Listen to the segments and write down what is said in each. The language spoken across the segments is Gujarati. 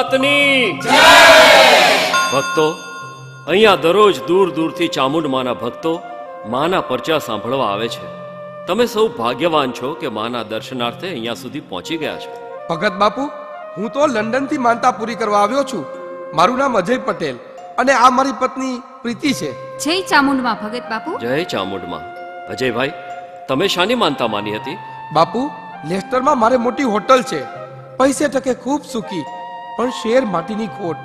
માતની ભક્તો અહીંયા દરરોજ દૂર દૂરથી ચામુંડ માના ભક્તો માના પરચા સાંભળવા આવે છે. તમે સૌ ભાગ્યવાન છો કે માના દર્શનાર્થે અહીંયા સુધી પહોંચી ગયા છો. ભગત બાપુ હું તો લંડનથી માનતા પૂરી કરવા આવ્યો છું. મારું નામ અજય પટેલ અને આ મારી પત્ની પ્રીતિ છે. જય ચામુંડમાં ભગત બાપુ. જય ચામુંડમાં. અજયભાઈ તમે શાની માનતા માની હતી? બાપુ લેસ્ટરમાં મારે મોટી હોટલ છે. પૈસે ટકે ખૂબ સુખી. પણ શેર માટીની ખોટ.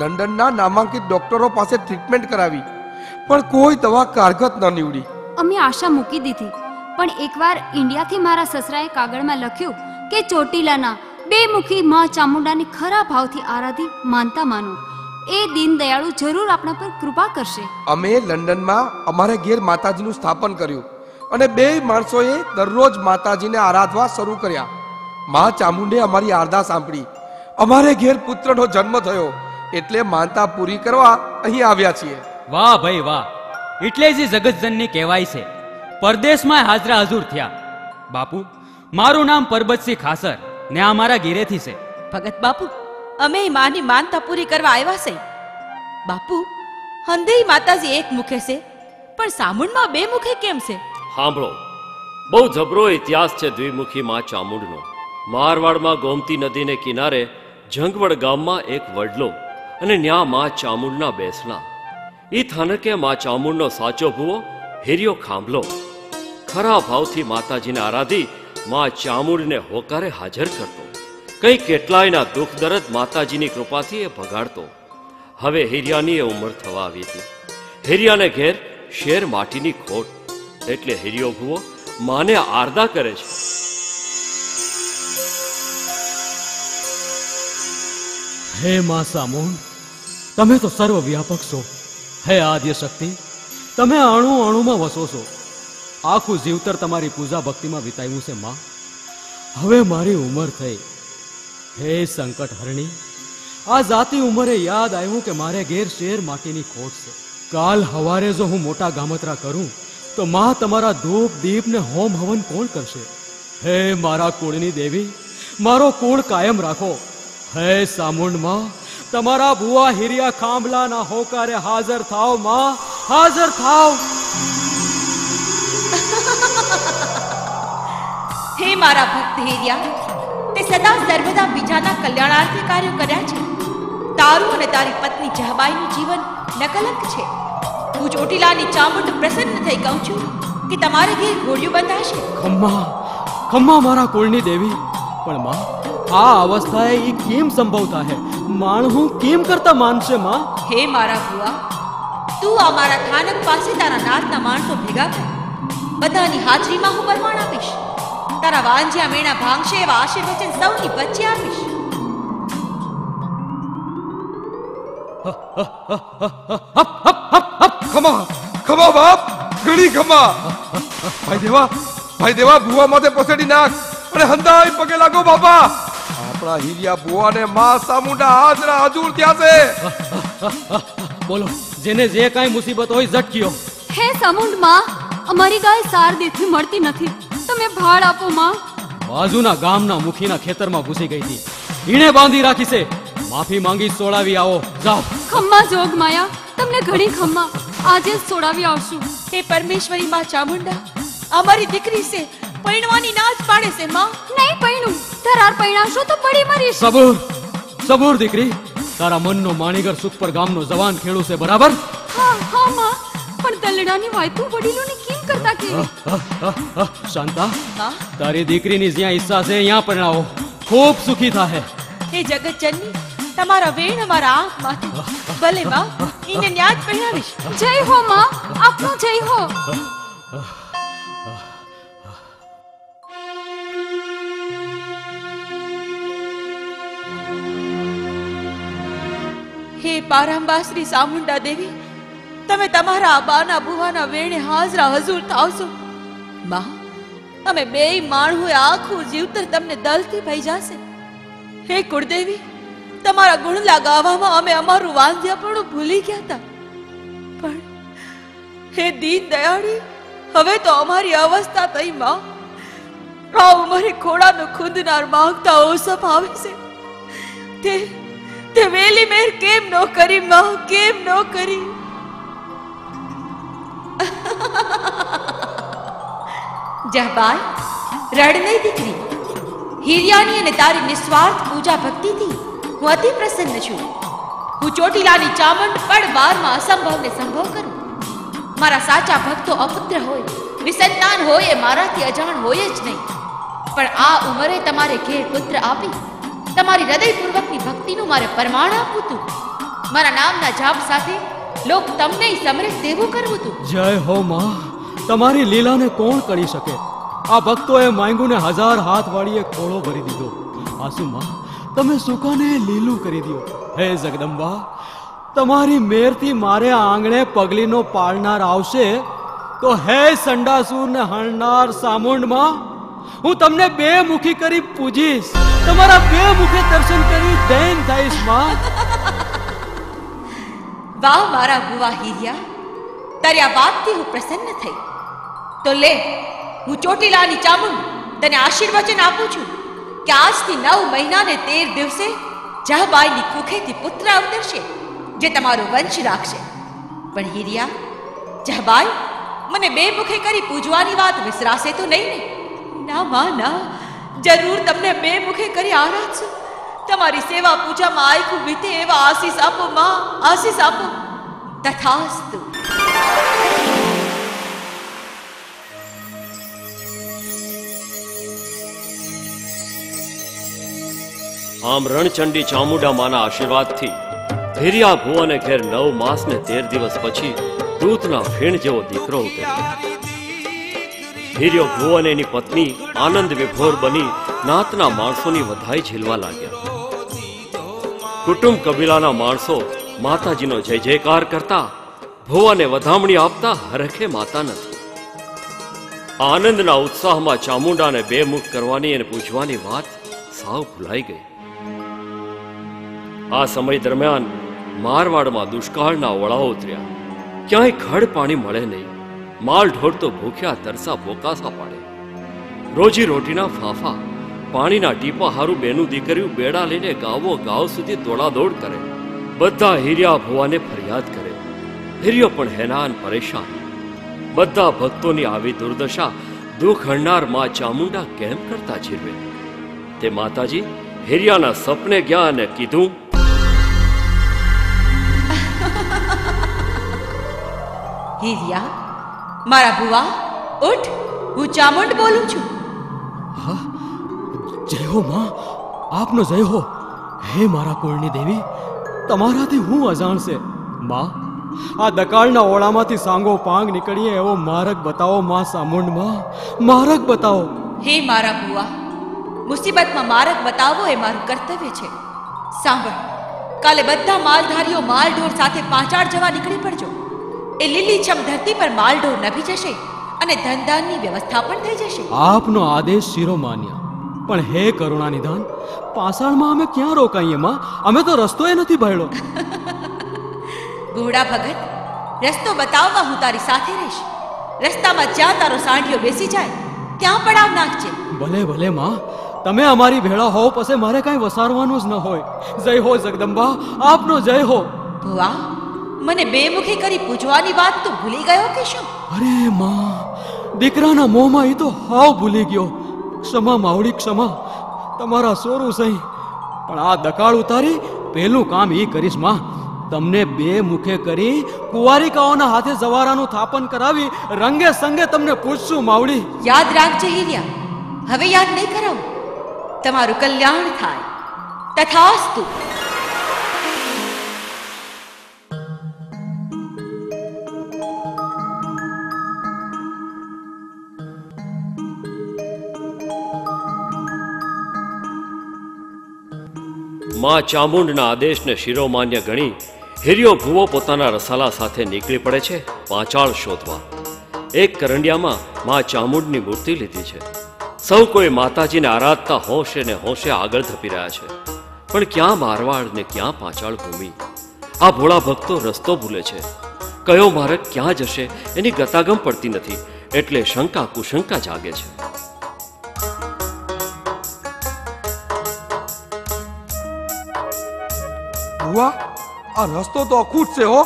લંડનના નામાંકિત ડોક્ટરો પાસે ટ્રીટમેન્ટ કરાવી. પણ કોઈ દવા કારગત ન નીવડી. અમે આશા મૂકી દીધી. પણ એકવાર ઇન્ડિયાથી મારા સસરાએ કાગળમાં લખ્યું કે ચોટીલાના બે મુખી માં ચામુંડાની ખરા ભાવથી આરાધી માનતા માનો. એ દીન દયાળુ જરૂર આપણા પર કૃપા કરશે. અમે લંડનમાં અમારે ઘેર માતાજીનું સ્થાપન કર્યું અને બે માણસોએ દરરોજ માતાજીને આરાધવા શરૂ કર્યા. મા ચામુંડે અમારી આરધા સાંભળી. અમારે ઘેર પુત્રનો જન્મ થયો. એટલે માનતા પૂરી કરવા અહીં આવ્યા છીએ. વાહ ભાઈ વાહ. એટલે જ જગતજનની કહેવાય છે. પરદેશમાં હાજરા હજુર થયા. બાપુ મારું નામ પરબતસિંહ ખાસર. ને આ મારા ઘેરેથી છે. ભગત બાપુ અમે માની માનતા પૂરી કરવા આવ્યા છે. બાપુ હંદેય માતાજી એક મુખે છે પણ સામુંડમાં બે મુખે કેમ છે? સાંભળો બહુ જબરો ઇતિહાસ છે દ્વિમુખી માં ચામુંડનો. મારવાડમાં ગોમતી નદીને કિનારે જંગવડ ગામમાં એક વડલો અને ન્યા મા ચામુંડના બેસલા. ઈ થાનકે મા ચામુંડનો સાચો ભૂવો હેરિયો ખાંભલો. ખરા ભાવથી માતાજીને આરાધી મા ચામુંડને હોકારે હાજર કરતો. કઈ કેટલાયના દુઃખ દરદ માતાજીની કૃપાથી એ ભગાડતો. હવે હિરિયાની એ ઉંમર થવા આવી હતી. હિરિયાને ઘેર શેર માટીની ખોટ. એટલે હિરિયો ભૂવો માને આરદા કરે છે. હે મા સામુંડ તમે તો સર્વ વ્યાપક છો. હે આદ્ય શક્તિ તમે અણુ અણુમાં વસો છો. આખું જીવતર તમારી પૂજા ભક્તિમાં વિતાવ્યું છે, મા. હવે મારી ઉંમર થઈ. હે સંકટ હરણી, આ જાતિ ઉંમરે યાદ આવ્યું કે મારે ઘેર શેર માટીની ખોટ છે. કાલ હવારે જો હું મોટા ગામતરા કરું, તો માં તમારા ધૂપ દીપ ને હોમ હવન કોણ કરશે? હે મારા કુળની દેવી, મારો કુળ કાયમ રાખો. હે સામુંડમાં તમારા ભુવા હિરિયા ખાંભલાના હોકારે હાજર થાવમાં હાજર થાવ. હે મારા ભક્ત હિરિયા તે સદા સર્વદા બીજાના કલ્યાણાર્થે કાર્યો કર્યા છે. તારું અને તારી પત્ની જહબાઈનું જીવન નકલંક છે. હું ચોટીલાની ચામુંડ પ્રસન્ન થઈ કહું છું કે તમારે ઘેર ઘોડિયું બંધાશે. ખમ્મા ખમ્મા મારા કુળની દેવી. પણ માં આ અવસ્થાએ ઈ કેમ સંભવતા હે? માણહું કેમ કરતા માનશે માં? હે મારા ભુવા તું આ મારા થાનક પાસે તારા નાતના માણસો ભેગા કર. બધાની હાજરીમાં હું પરમાણ આપીશ. તારા વાંજ્યા મેણા ભાંગશે એવા આશીર્વચન સૌની વચ્ચે આપીશ. ખમા ખમા બાપ ઘણી ખમા. ભાઈ દેવા ભાઈ દેવા ભૂવા માથે પસેડી નાખ અને હંદાઈ પગે લાગો બાપા. આપણા હીરિયા ને માં સામુંડા હાજરા હજુર થયા છે. બોલો જેને જે કાંઈ મુસીબત હોય ઝટક્યો હે ચામુંડમાં અમારી ગાય સાર દેથી મળતી નથી. તમે ભાડ આપો માં. બાજુના ગામના મુખીના ખેતરમાં ઘૂસી ગઈ હતી. ઈણે બાંધી રાખી છે. માફી માંગી સોડાવી આવો. જાઓ. ખમ્મા જોગ માયા તમને ઘણી ખમ્મા. આજે સોડાવી આવશું. હે પરમેશ્વરી માં ચામુંડા અમારી દીકરી છે. પૈણવાની ના જ પાડે છે માં. નહીં પૈણું. ધરાર પૈણાશો તો પડી મરીશ. સબૂર સબૂર દીકરી. તારા મનનો માણીગર સુખપર ગામનો જવાન ખેડૂ છે બરાબર? હા હા માં. પણ દલડાની વાયતું વડીલોને કેમ કરતા કે? શાંતા. તારી દીકરીની જ્યાં ઈચ્છા છે ત્યાં પરણાવો. ખૂબ સુખી થાહે. હે જગતજનની તમારા વેણ અમારા આંખમાંથી. ભલે માં ઈને ન્યાજ પહેરાવીશ. જય હો માં. આપનો જય હો. પારાંબા શ્રી સામુંડા દેવી, તમે તમારા બાના બુવાના વેણે હાજરા હજુર થાવશો. માં, અમે બે માણું આખું જીવતર તમને દલથી ભઈ જશે. હે કુળદેવી, તમારા ગુણલા ગાવામાં અમે અમારું વાંધ્યાપણું ભૂલી ગયા હતા પણ હે દીન દયાળી, હવે તો અમારી અવસ્થા થઈ, માં. આ ઉંમરે ખોડાનું ખૂંદનાર માંગતા ઓસફ આવે છે. તે તે વેલી મેર કેમ નો કરી, માં કેમ નો કરી? જહબાઈ રડ નહીં દીકરી. હિરિયાની અને તારી નિસ્વાર્થ પૂજા ભક્તિથી હું અતિ પ્રસન્ન છું. હું ચોટીલાની ચામંડ પણ વારમાં અસંભવને સંભવ કરું. મારા સાચા ભક્તો અપુત્ર હોય, વિસંતાન હોય એ મારાથી અજાણ હોય જ નહીં. પણ આ ઉંમરે તમારે ઘેર પુત્ર આપી તમારી હૃદયપૂર્વકની ભક્તિનું મારે પ્રમાણ આપવું તું. મારા નામના જાપ સાથે લોક તમને સમરે તેવું કરવું તું. જય હો માં. તમારી લીલાને કોણ કરી શકે? આ ભક્તોએ માંગ્યું ને હજાર હાથ વાળીએ ખોળો ભરી દીધો. આસુ માં, તમે સુકાને લીલું કરી દો. હે જગદંબા, તમારી મેરથી મારે આંગણે પગલીનો પાળનાર આવશે. તો હે સંડાસુર ને હણનાર સામુંડમાં હું તમને બે મુખી કરી પૂજીશ. તમારા બે મુખે દર્શન કરી દૈન થઈશમાં. વાહ મારા ભુવા હિરિયા, તારી આ વાતથી હું પ્રસન્ન થઈ. તો લે, હું ચોટીલાની ચામુંડ તને આશીર્વચન આપું છું કે આજથી નવ મહિના ને તેર દિવસે જહબાઈની કુખેથી પુત્ર અવતરશે, જે તમારો વંશ રાખશે. પણ હીરિયા જહબાઈ મને બે મુખે કરી પૂજવાની વાત વિસરાશે તો નહીં ને? ના માં ના. જરૂર તમને બે મુખે કરી આરાધશું તમારી સેવા પૂજામાં આયખું વીતે એવા આશીષ આપો, માં. આશીષ આપો. તથાસ્તુ. આમ રણચંડી ચામુંડા માના આશીર્વાદથી ધીર્યા ભુવને ઘેર નવ માસ ને તેર દિવસ પછી દૂતના ફીણ જેવો દીકરો ઉતર્યો. ધીર્યો ભુવન એની પત્ની આનંદ વિભોર બની નાતના માણસોની વધાઈ ઝીલવા લાગ્યા. કુટુંબ કબીલાના માણસો માતાજીનો જય જયકાર કરતા ભુવાને વધામણી આપતા હરખે માતા નથી. આનંદના ઉત્સાહમાં ચામુંડાને બે મુખ કરવાની અને પૂજવાની વાત સાવ ભૂલાઈ ગઈ. આ સમય દરમિયાન મારવાડમાં દુષ્કાળના ઓળાઓ ઉતર્યા. ક્યાંય ખડ પાણી મળે નહીં. માલ ઢોર તો ભૂખ્યા તરસા બોકાસા પાડે. રોજી રોટીના ફાફા, પાણીના ટીપા હારું બેનું દીકરીયું બેડા લઈને ગાવો ગાવ સુધી દોડાદોડ કરે. બધા હિર્યા ભુવાને ફરિયાદ કરે. હિર્યો પણ હેનાન પરેશાન. બધા ભક્તોની આવી દુર્દશા દુઃખ હણનાર મા ચામુંડા કેમ કરતા જીરવે? તે માતાજી, હિરિયાના સપને ગયા અને કીધું. હીરિયા મારા ભુવા ઉઠ હું ચામુંડ બોલું છું. જય હો માં આપનો જય હો. હે મારા કુળની દેવી તમારાથી હું અજાણ છે માં આ દકાળના ઓળામાંથી સાંગો પાંગ નીકળીએ એવો માર્ગ બતાવો માં સામુંડમાં માર્ગ બતાવો. હે મારા ભુવા મુસીબતમાં માર્ગ બતાવવો એ મારું કર્તવ્ય છે. સાંભળ કાલે બધા માલધારીઓ માલઢોર સાથે પાંચાળ જવા નીકળી પડજો. એ લીલીછમ ધરતી પર માલઢોર નભી જશે અને ધનધાનની વ્યવસ્થા પણ થઈ જશે. આપનો આદેશ શિરોમાન્ય પણ હે કરુણા નિધાન પાષાણમાં અમે ક્યાં રોકાઈએ માં? અમે તો રસ્તો એ નથી ભળ્યો ઘોડા ભગત રસ્તો બતાવવા હું તારી સાથે રહીશ. રસ્તામાં જ્યાં તારો સાંઢિયો બેસી જાય ત્યાં પડાવ નાખજે. ભલે ભલે માં તમે અમારી ભેળા હોવ પછી મારે કાંઈ વસારવાનું જ ન હોય. જય હો જગદંબા આપનો જય હો. ભુવા મને બે મુખી કરી પૂજવાની વાત તો ભૂલી ગયો કે શું? અરે માં દીકરાના મોંમાં એ તો હાવ ભૂલી ગયો. ક્ષમા માવડી ક્ષમા. તમારા સોરું સહી. પણ આ દકાળ ઉતારી પહેલું કામ એ કરીશમાં. તમને બે મુખે કરી કુંવારિકાઓના હાથે જવારાનું થાપન કરાવી રંગે સંગે તમને પૂછશું માવડી. યાદ રાખજે હિરિયા. હવે યાદ નહીં કરાવું. તમારું કલ્યાણ થાય. તથાસ્તુ. માં ચામુંડના આદેશને શિરોમાન્ય ગણી હિરિયો ભુવો પોતાના રસાલા સાથે નીકળી પડે છે પાંચાળ શોધવા. એક કરંડિયામાં માં ચામુંડની મૂર્તિ લીધી છે. સૌ કોઈ માતાજીને આરાધતા હોંશે ને હોંશે આગળ ધપી રહ્યા છે. પણ ક્યાં મારવાડ ને ક્યાં પાંચાળ ભૂમિ? આ ભોળા ભક્તો રસ્તો ભૂલે છે. કયો માર્ગ ક્યાં જશે એની ગતાગમ પડતી નથી. એટલે શંકા કુશંકા જાગે છે. બુઆ આ રસ્તો તો અખૂટ છે હો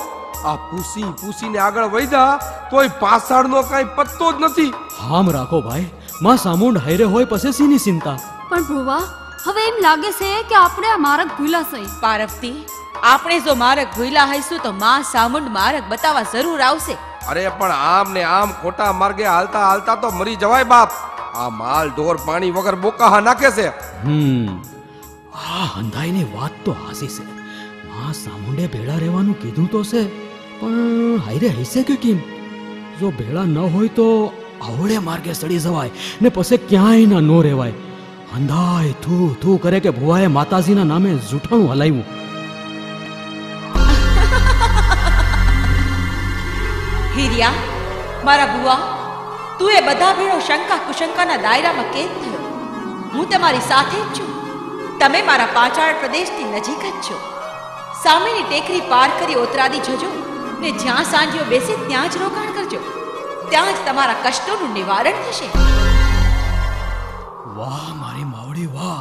આ પૂસી પૂસીને આગળ વધ્યા તોય પાછળનો કાંઈ પત્તો જ નથી। હામ રાખો ભાઈ માં સામુંડ હાઈરે હોય પછી શીની ચિંતા? પણ ભુવા હવે એમ લાગે છે કે આપણે આ માર્ગ ભૂલાશે પાર્વતી આપણે જો માર્ગ ભૂલા હઈશું તો માં સામુંડ માર્ગ બતાવવા જરૂર આવશે. અરે પણ આમ ને આમ ખોટા માર્ગે હાલતા હાલતા તો મરી જવાય બાપ. આ માલ ઢોર પાણી વગર બોકાહા નાખે છે. હમ આ હંધાઈની વાત તો હાસી છે. માં સામુંડે ભેળા રહેવાનું કીધું તો છે, પણ હાઈરે હૈસે કે કેમ? જો ભેળા ન હોય તો આવડે માર્ગે સડી જવાય, ને પછી ક્યાંય ના નો રહેવાય. અંધાય થૂ થૂ કરે કે ભુવાએ માતાજીના નામે જૂઠાણું હલાવ્યું. હિરિયા, મારા ભુવા, તું એ બધા ભેળો શંકા કુશંકાના દાયરામાં કેમ થયો. હું તમારી સાથે જ છું. તમે મારા પાછળ પ્રદેશથી નજીક જ છો. સામેની ટેકરી પાર કરી ઓતરાદી જજો ને જ્યાં સાંજ્યો બેસે ત્યાં જ રોકાણ કરજો. ત્યાં જ તમારા કષ્ટોનું નિવારણ થશે. વાહ મારી માવડી વાહ.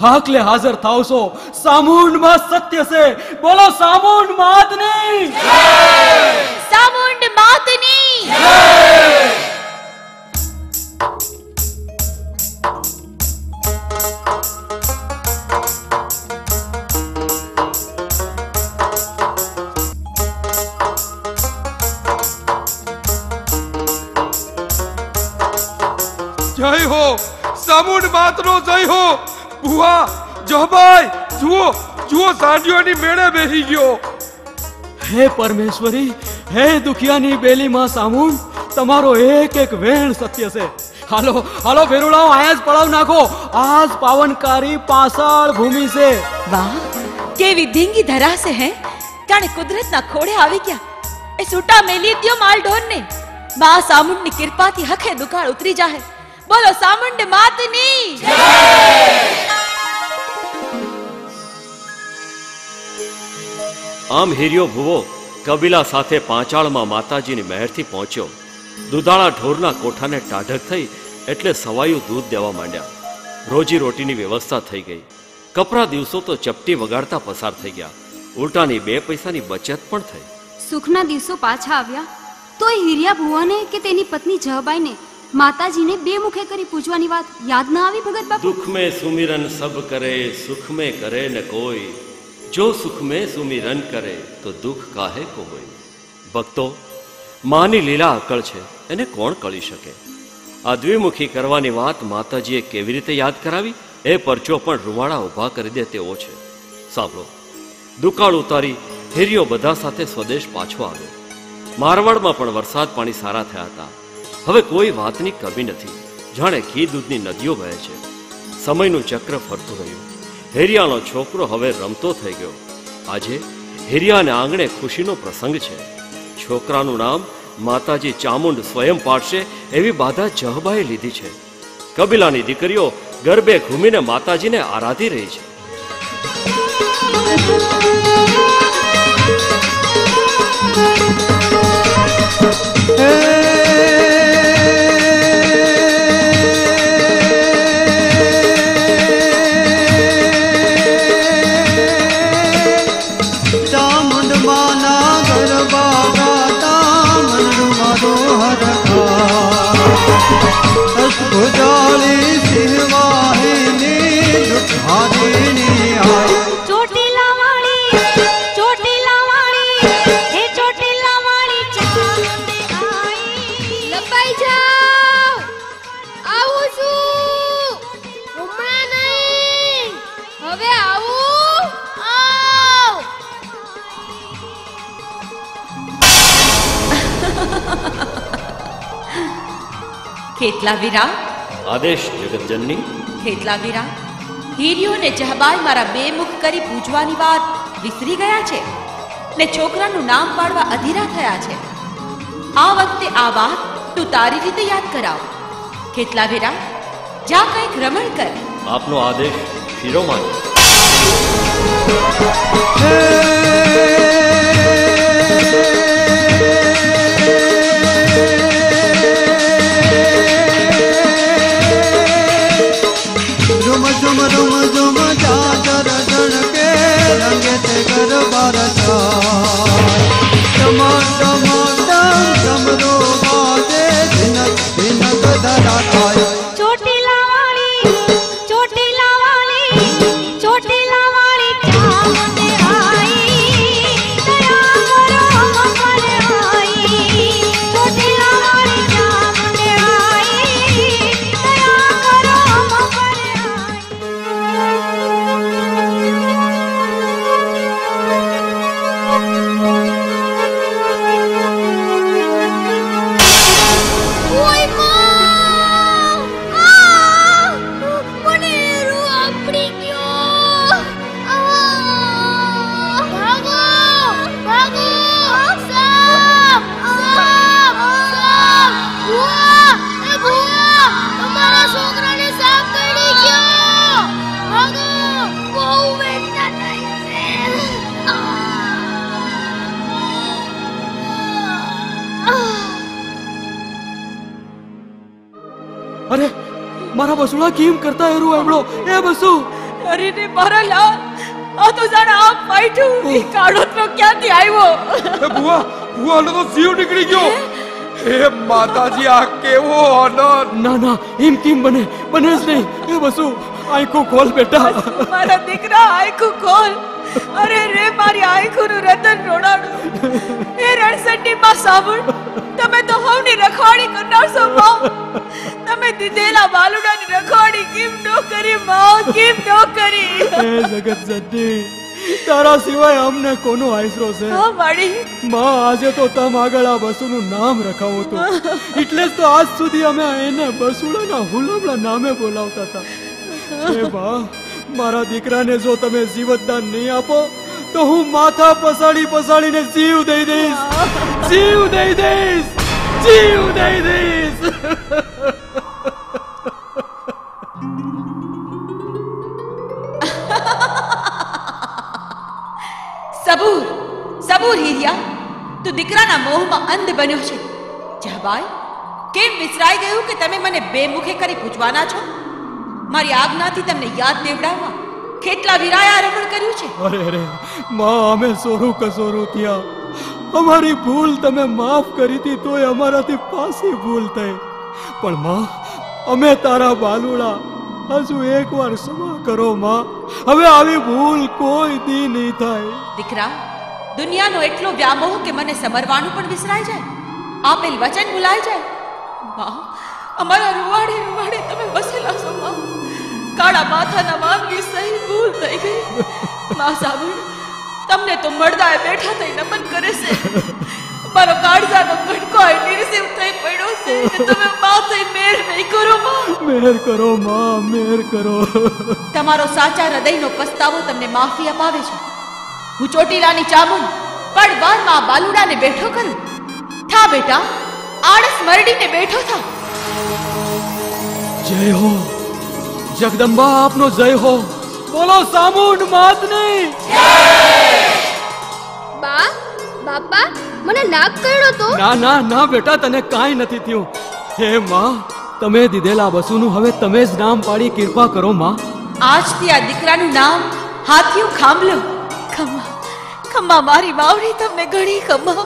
હાકલે હાજર થાવશો સામુંડમાં સત્ય છે. બોલો સામુંડ માતની. સામુંડ માતની. જય સામુંડ માતનો જય હો. બુઆ જબાઈ જુઓ જુઓ સાંડિયોની મેળે બેસી ગયો. હે પરમેશ્વરી હે દુખિયાની બેલી માં સામુંડ તમારો એક એક વેણ સત્ય છે. હાલો હાલો ભેરુડાઓ આયા જ પડાવ નાખો. આજ પાવનકારી પાસાળ ભૂમિ છે. વાહ કેવી ધીંગી ધરાશે હે. જાણે કુદરતના ખોડે આવી ગયા. એ સૂટા મેલી દ્યો માલ ઢોરને મા સામુંડની કૃપાથી હખે દુકાળ ઉતરી જાહે. બોલો સામંડ માતની. આમ હિર્યો ભુવો કબીલા સાથે પાંચાળમાં માતાજીની મહેરથી પહોંચ્યો. દુધાળા ઢોરના કોઠાને ટાઢક થઈ એટલે સવાયું દૂધ દેવા માંડ્યા. રોજી રોટીની વ્યવસ્થા થઈ ગઈ. કપરા દિવસો તો ચપટી વગાડતા પસાર થઈ ગયા. ઉલટાની બે પૈસાની બચત પણ થઈ. સુખના દિવસો પાછા આવ્યા. તો હિરિયા ભુવાને કે તેની પત્ની જહબાઈને માતાજીને બે મુખે કરી પૂછવાની વાત યાદ ન આવી ભગત બાપુ? દુઃખ મે સુમિરન સબ કરે સુખ મે કરે ન કોઈ. જો સુખ મે સુમિરન કરે, તો દુઃખ કાહે કોઈ? ભક્તો, માની લીલા અકળ છે, એને કોણ કળી શકે? આ દ્વિમુખી કરવાની વાત માતાજીએ કેવી રીતે યાદ કરાવી? એ પરચો પણ રૂવાળા ઊભા કરી દે તેવો છે. સાંભળો. દુકાળ ઉતારી હિરિયો બધા સાથે સ્વદેશ પાછો આવ્યો. મારવાડમાં પણ વરસાદ પાણી સારા થયા હતા. હવે કોઈ વાતની કમી નથી. જાણે ઘી દૂધની નદીઓ વહે છે. સમયનું ચક્ર ફરતું રહ્યું. હેરિયાનો છોકરો હવે રમતો થઈ ગયો. આજે હેરિયાને આંગણે ખુશીનો પ્રસંગ છે. છોકરાનું નામ માતાજી ચામુંડ સ્વયં પાડશે એવી બાધા જહબાએ લીધી છે. કબીલાની દીકરીઓ ગરબે ઘૂમીને માતાજીને આરાધી રહી છે. ખેતલા વીરા? આદેશ જગતજનની. ખેતલા વીરા? હીરિયો ને જહબાઈ મારા બે મુખ કરી પૂજવાની વાત વિસરી ગયા છે? ને છોકરાનું નામ પાડવા અધીરા થયા છે? આ વખતે આ વાત તું તારી રીતે યાદ કરાવ. ખેતલા વીરા? જા કંઈક રમણ કર. આપનો આદેશ શિરોમાન ઝુમ ઝુમ ઝુમ જાગર ચાદર જણકે રંગે તે ગરબા રચાય એરું એમળો એ બસુ. અરે રે મારા લાલ આ તો જાણે આપ પાઈઠું ઈ કાળોતરો ક્યાંથી આવ્યો? એ બુઆ બુઆનો તો જીવ નીકળી ગયો. હે? માતાજી આ કેવો આનંદ. ના ના એમ કેમ બને? બને જ નહીં. એ બસુ આંખો ખોલ બેટા. મારા દીકરા આંખો ખોલ. અરે રે મારી આંખોનું રતન રોડાડું એ રણસંડી માં સાવણ તમે તો હવની રખવાડી કરનારશો માં. તમે દીધેલા બાલુડાની રખવાડી કેમ નો કરી માં કેમ નો કરી? હે જગત જતી તારા સિવાય અમને કોનો આશરો છે? હા વાડી માં આજે તો તમ આગળ આ બસુનું નામ રખાવો તો એટલે જ તો આજ સુધી અમે એને બસુડાના હુલમડા નામે બોલાવતા હતા. હે બા મારા દીકરાને જો તમે જીવતદાન નહીં આપો, તો હું માથા પસાડી પસાડીને જીવ દઈ દઈશ. જીવ દઈ દઈશ. જીવ દઈ દઈશ. સબૂર સબૂર હીરિયા, તું દીકરાના મોહમાં અંધ બન્યો છે. જહબાઈ કેમ વિસરાઈ ગયું કે તમે મને બે મુખે કરી પૂછવાના છો? મારી આજ્ઞાથી તમને યાદ દેવડાવવા કેટલા વિરાયા રમણ કર્યું છે? અરે અરે માં અમે સોરું કસોરું થયા. અમારી ભૂલ તમે માફ કરી હતી તોય અમારાથી પાછી ભૂલ થઈ. પણ માં અમે તારા બાલુડા. હજુ એકવાર ક્ષમા કરો માં. હવે આવી ભૂલ કોઈ દી નહીં થાય. દીકરા દુનિયાનો એટલો વ્યામોહ કે મને સમરવાનું પણ વિસરાઈ જાય. આપેલ વચન ભૂલાઈ જાય. માં અમારા રૂવાડે રૂવાડે તમે વસેલા છો માં. કાળા માથાના માનવી સહી ભૂલ થઈ ગઈ. માં સાંભળ તમને તો મળદાએ બેઠા થઈ નમન કરે છે. મારો કાળજાનો કટકો એ નિર્જીવ થઈ પડ્યો છે. તમે તમે થઈ મેર નહીં કરો માં. મેર કરો માં મેર કરો. તમારો સાચા હૃદયનો પસ્તાવો તમને માફી અપાવે છે. હું ચોટીલાની ચામુન પણ વારમાં બાલુડાને બેઠો કરું. થા બેટા આળસ મરડીને બેઠો થા. જય હો. જગદંબા આપનો જય હો. બોલો સામુંડ માતની બા બાપા મને નાક કરડો તો? ના ના ના બેટા તને કાંઈ નથી થયું. હે માં તમે દીધેલા બસુનું હવે તમે જ નામ પાડી કૃપા કરો માં. આજથી આ દીકરાનું નામ હાથિયું ખાંભલો. ખમ્મા ખમ્મા મારી માવડી તમને ઘણી ખમ્મા.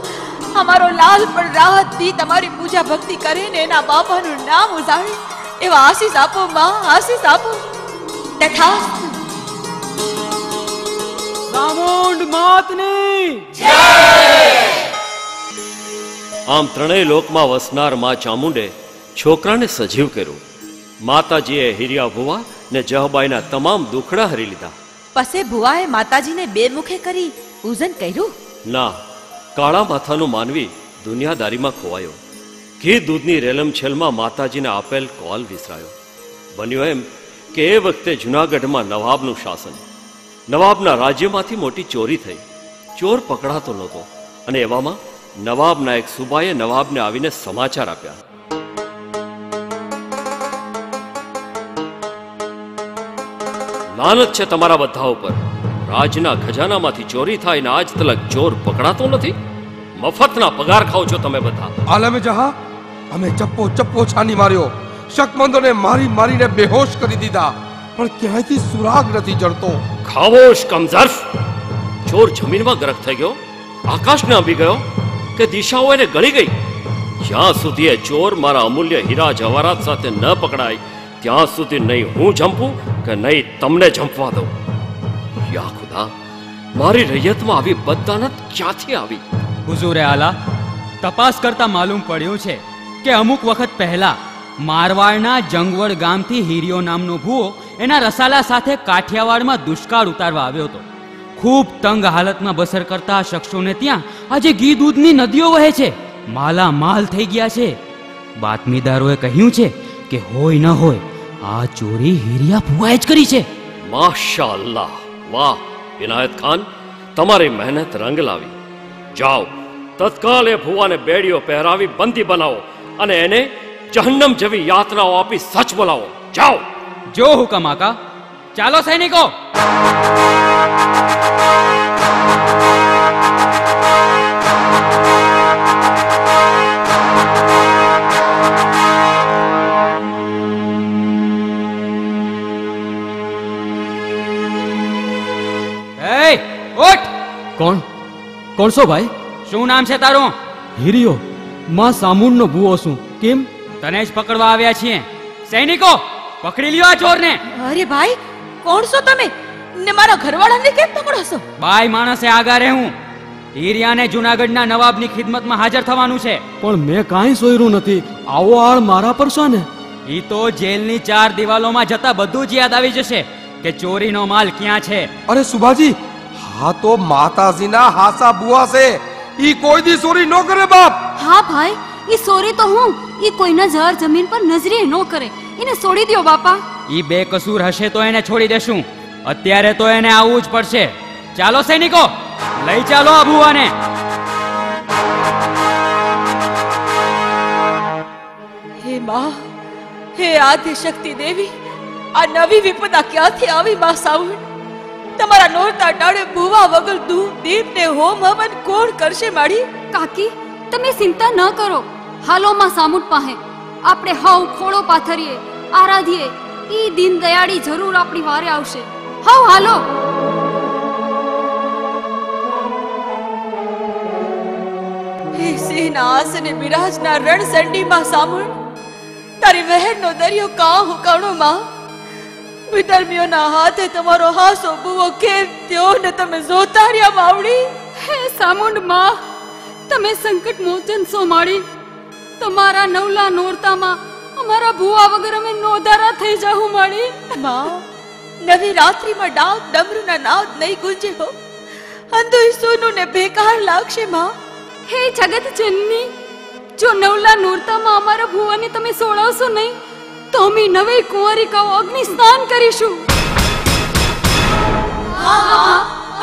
અમારો લાલ પણ રાહતથી તમારી પૂજા ભક્તિ કરીને એના બાપાનું નામ ઉજાડે એવા આશીષ આપો માં આશીષ આપો. તથા સામુંડ માતની. આમ ત્રણેય લોકમાં વસનારમાં ચામુંડે છોકરાને સજીવ કર્યું. માતાજીએ હિરિયા ભુવા ને જહબાઈના તમામ દુખડા હરી લીધા. પસે ભુવાએ માતાજીને બે મુખે કરી પૂજન કર્યું? ના કાળા માથાનો માનવી દુનિયાદારીમાં ખોવાયો. ઘી દૂધની રેલમછેલમાં માતાજીને આપેલ કોલ વિસરાયો. બન્યો એમ કે એ વખતે જુનાગઢમાં નવાબનું શાસન. નવાબના રાજ્યમાંથી મોટી ચોરી થઈ. ચોર પકડાતો નહોતો અને એવામાં નવાબના એક સુબાએ નવાબને આવીને સમાચાર આપ્યા. લાનત છે તમારા બધા ઉપર. રાજના ખજાનામાંથી ચોરી થાય ને આજ તલક ચોર પકડાતો નથી? મફતના પગાર ખાઓ છો તમે બધા. આલમે જહા અમે ચપ્પો ચપ્પો છાની માર્યો. શકમંદોને મારી મારીને બેહોશ કરી દીધા. પણ ક્યાંયથી સુરાગ નથી જડતો? ખાવોશ કમઝર્ફ ચોર જમીનમાં ગરક થઈ ગયો. આકાશને અંબી ગયો કે દિશાઓ એને ગળી ગઈ. જ્યાં સુધી એ ચોર મારા અમૂલ્ય હીરા જવારાત સાથે ન પકડાય ત્યાં સુધી નહીં હું જંપું કે નહીં તમને જંપવા દઉં. યા ખુદા મારી રૈયતમાં આવી બદદાનત ક્યાંથી આવી? હુઝુરે આલા તપાસ કરતા માલુમ પડ્યું છે કે અમુક વખત પહેલા મારવાડના જંગવડ ગામથી હિરિયો નામનો ભૂવો એના રસાલા સાથે કાઠિયાવાડમાં દુષ્કાળ ઉતારવા આવ્યો હતો. ખૂબ તંગ હાલતમાં બસર કરતા આ શખ્સોને ત્યાં આજે ઘી દૂધની નદીઓ વહે છે. માલા માલ થઈ ગયા છે. બાતમીદારોએ કહ્યું છે કે હોય ન હોય આ ચોરી હિરિયા ભુવાએ જ કરી છે. માશાલ્લાહ વાહ. ઇનાયત ખાન, તમારી મહેનત રંગ લાવી. જાઓ, તત્કાલ એ ભુવાને બેડીઓ પહેરાવી બંદી બનાવો અને એને જહન્નમ જેવી યાતનાઓ આપી સચ બોલાવો. જાઓ. જો હુકમ, આકા. ચાલો, સૈનિકો. કોણ? કોણ છો ભાઈ? શું નામ છે તારું? હિરિયો માં સામુંડનો ભૂવો છું. કેમ? તને જ પકડવા આવ્યા છીએ. સૈનિકો પકડી લ્યો આ ચોરને. અરે ભાઈ કોણ છો તમે? ને મારા ઘરવાળાને કેમ પકડો છો? બાય માણસે આગા રહેવું. હીરિયાને જુનાગઢના નવાબની ખિદમતમાં હાજર થવાનું છે. પણ મેં કાંઈ સોયરું નથી. આવો આળ મારા પર છે ને ઈ તો જેલની ચાર દિવાલોમાં જતા બધું જ યાદ આવી જશે કે ચોરીનો માલ ક્યાં છે. અરે સુભાજી હા તો માતાજીના હાસા બુઆ છે. ઈ કોઈ દી ચોરી નો કરે બાપ. હા ભાઈ એ સોરી તો હું. એ કોઈના જર જમીન પર નજરે ન કરે. એને છોડી દ્યો બાપા. ઈ બે કસૂર હશે તો એને છોડી દેશું. અત્યારે તો એને આવવું જ પડશે. ચાલો સૈનિકો લઈ ચાલો આ ભુવાને હે માં હે આદિ શક્તિ દેવી આ નવી વિપદા ક્યાંથી આવી માં સાઉન્ડ તમારા નોરતા ટાળે ભૂવા વગર દૂધ દીપ ને હોમ હવન કોણ કરશે માડી કાકી તમે ચિંતા ન કરો. હાલોમાં સામુટ પાહે આપણે હવ ખોળો પાથરીએ આરાધીએ. ઈ દિન દયાળી જરૂર આપણી વારે આવશે. હવ હાલો. હે સિંહના આસને બિરાજના રણસંડીમાં સામુણ તારી વહેરનો દરિયો કા હુકાણો માં વિધર્મીઓના હાથે તમારો હાસો બુવો કેમ થયો ને તમે જોતા રહ્યા માવડી હે સામુંડમાં તમે સંકટ મોચન સો માડી તમારા નવલા નોરતામાં અમારા ભૂવા વગર અમે નોધારા થઈ જાહું માળી. માં નવી રાત્રિમાં ડાક ડમરુના નાદ નહીં ગુંજે હો. અંધુય સોનું ને બેકાર લાગશે માં. હે જગત જનની જો નવલા નોરતામાં અમારા ભુવાને તમે સોળાવશો નહીં તો અમે નવી કુંવરિકાઓ અગ્નિ સ્નાન કરીશું.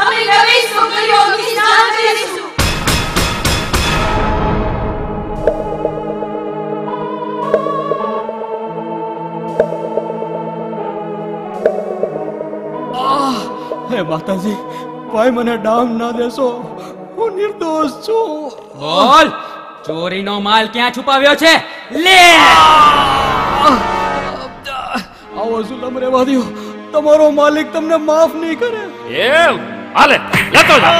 અમે નવી છોકરીઓ સ્નાન કરીશું. હે માતાજી ભાઈ મને ડામ ના દેશો. હું નિર્દોષ છું. બોલ ચોરીનો માલ ક્યાં છુપાવ્યો છે? લે! આવો રહેવા દો તમારો માલિક તમને માફ નહીં કરે. એમ? હાલે લેતો જા.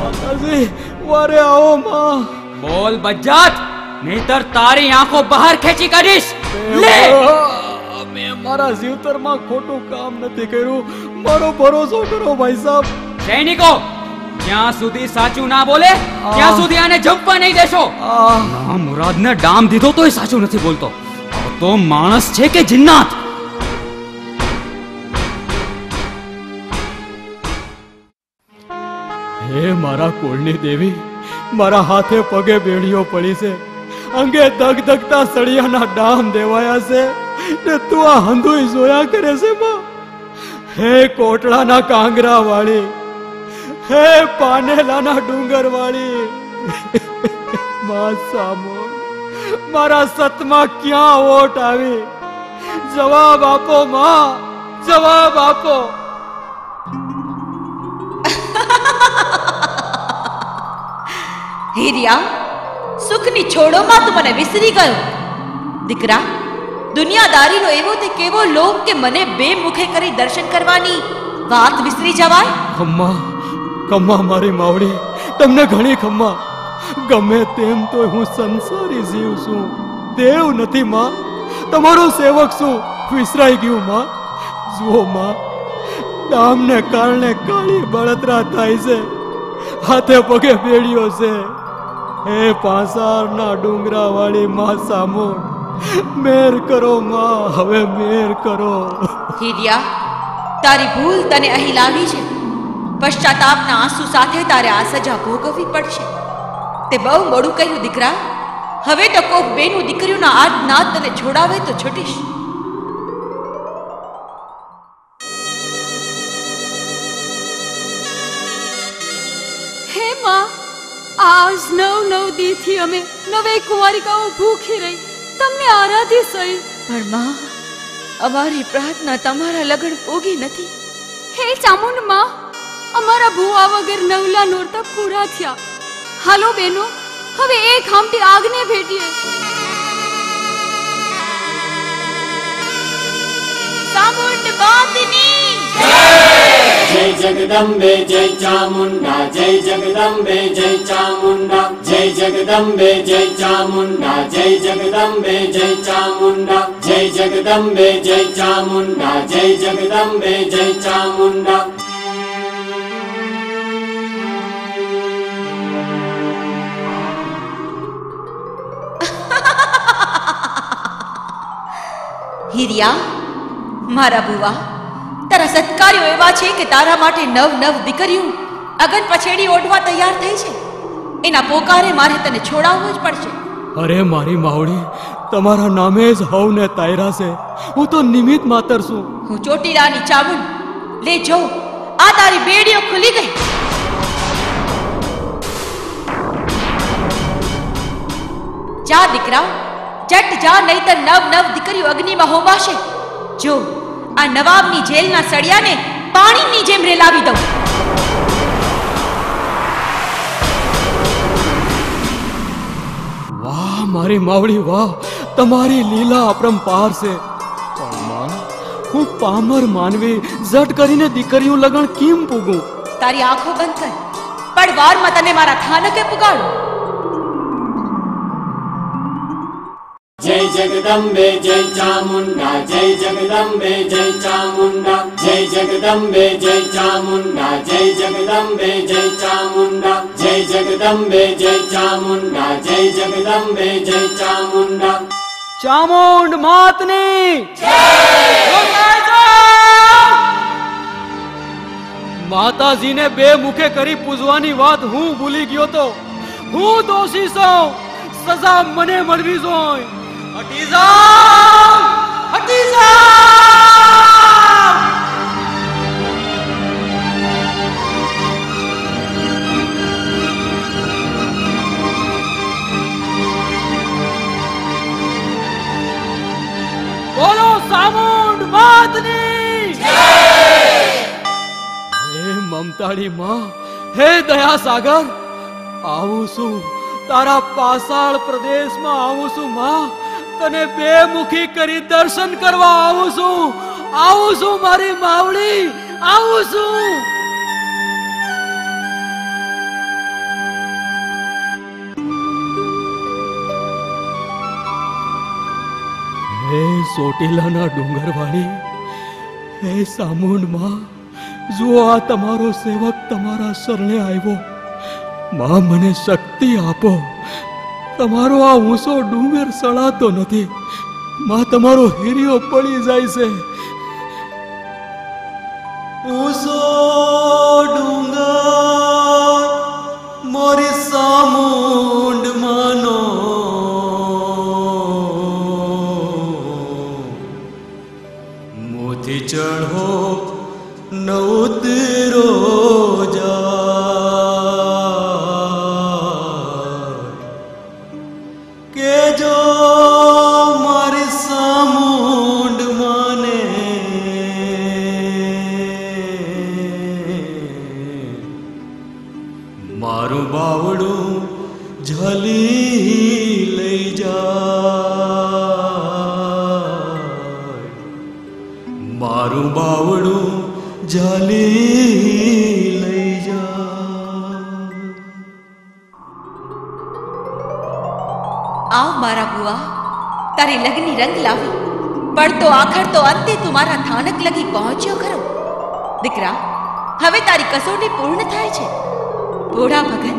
માતાજી વારે આવો માં. બોલ બજ્જાત નહીતર તારી આંખો બહાર ખેંચી કાઢીશ. લે! મેં મારા જીવતરમાં ખોટું કામ નથી કર્યું. મારો ભરોસો કરો ભાઈ સાહેબ. સૈનિકો જ્યાં સુધી સાચું ના બોલે ત્યાં સુધી આને જંપવા નહીં દેશો. મુરાદને ડામ દીધો તોય સાચું નથી બોલતો. તો માણસ છે કે જિન્નાત? હે મારા કુળની દેવી, મારા હાથે પગે બેડીઓ પડી છે. અંગે ધગધગતા સળિયાના ડામ દેવાયા છે. ને તું આ હંધુઈ જોયા કરે છે માં? હે કોટડાના કાંગરા વાળી હે પાનેલાના ડુંગર વાળી માં સામો, મારા સતમાં ક્યાં ઓટ આવી? જવાબ આપો માં, જવાબ આપો. હીરિયા સુખની છોડોમાં તું મને વિસરી ગયો. દીકરા, દુનિયાદારીનો એવો તે કેવો લોક કે મને બે મુખે કરી દર્શન કરવાની વાત વિસરી જવાય? ખમ્મા ખમ્મા મારી માવડી, તમને ઘણી ખમ્મા. ગમે તેમ તો હું સંસારી જીવ છું. દેવ નથી માં, તમારો સેવક છું. વિસરાઈ ગયું માં. જુઓ માં દામને કારણે કાળી બળતરા થાય છે. હાથે પગે બેડીઓ છે. હે પાસારના ડુંગરા વાળી માં સામો, મેર કરો માં, હવે મેર કરો. હીરિયા તારી ભૂલ તને અહીં લાવી છે. પશ્ચાતાપના આંસુ સાથે તારે આ સજા ભોગવવી પડશે. તે બહુ મોડું કહ્યું દીકરા. હવે તો કોક બેનું દીકરીઓના આજ નાદ તને છોડાવે તો છૂટીશ. આજ નવ નવ દીથી અમે નવે કુંવારિકાઓ ભૂખી રહી. તમને આરાધી સહી. પણ માં અમારી પ્રાર્થના તમારા લગ્ન પોગી નથી. હે ચામુંડમાં અમારા ભૂવા વગર નવલા નોરતા પૂરા થયા. હાલો બેનો હવે એક હામટી આગને ભેટીએ. સામુંડ બાંધની जय जगदम्बे जय चामुण्डा जय जगदम्बे जय चामुण्डा जय जगदम्बे जय चामुण्डा जय जगदम्बे जय चामुण्डा जय जगदम्बे जय चामुण्डा जय जगदम्बे जय चामुण्डा હીરિયા મારા બુવા તારા સત્કાર્યો એવા છે કે તારા માટે નવ નવ દીકરીઓ અગન પછેડી ઓઢવા તૈયાર થઈ છે. એના પોકારે મારે તને છોડાવવું જ પડશે. અરે મારી માવડી તમારા નામે જ હવને તાયરા છે. હું તો નિમિત માતર છું. હું ચોટીલાની ચામુંડ લે જો આ તારી બેડીઓ ખુલી ગઈ. જા દીકરા જટ જા નહીતર નવ નવ દીકરીઓ અગ્નિમાં હોમાશે જો આ નવાબની જેલના સળિયાને પાણીની જેમ રેલાવી દઉં. વાહ મારી માવડી વાહ તમારી લીલા અપરંપાર છે. હું પામર માનવી ઝટ કરીને દીકરીઓ લગણ કેમ પૂગું? તારી આંખો બંધ કર પણ વારમાં તને મારા થાનકે પુગાડું. जगदम्बे जय चामुण्डा जय जगदम्बे जय चामुण्डा जय जगदम्बे जय चामुण्डा जय जगदम्बे जय चामुण्डा जय जगदम्बे जय चामुण्डा जय जगदम्बे जय चामुण्डा ચામુંડ માતની માતાજીને બે મુખે કરી પૂજવાની વાત હું ભૂલી ગયો તો હું દોષી છું સજા મને મળવી જોઈએ હટી જાઓ હટી હે દયા સાગર આવું છું તારા પાસાળ પ્રદેશમાં આવું છું માં? તને બે મુખી કરી દર્શન કરવા આવું છું. આવું છું મારી માવડી, આવું છું. હે સોટીલાના ડુંગરવાળી, હે સામુંડમાં, જુઓ આ તમારો સેવક તમારા શરણે આવ્યો. માં મને શક્તિ આપો. તમારો આ ઊંસો ડુંગર સળાતો નથી. માં તમારો હીરિયો પડી જાય છે. ઊંચો તારી લગ્ની રંગ લાવી. તો આખર તો અંતે તું મારા થાનક લગી પહોંચ્યો ખરો. દીકરા, હવે તારી કસોટી પૂર્ણ થાય છે. ભોળા ભગત,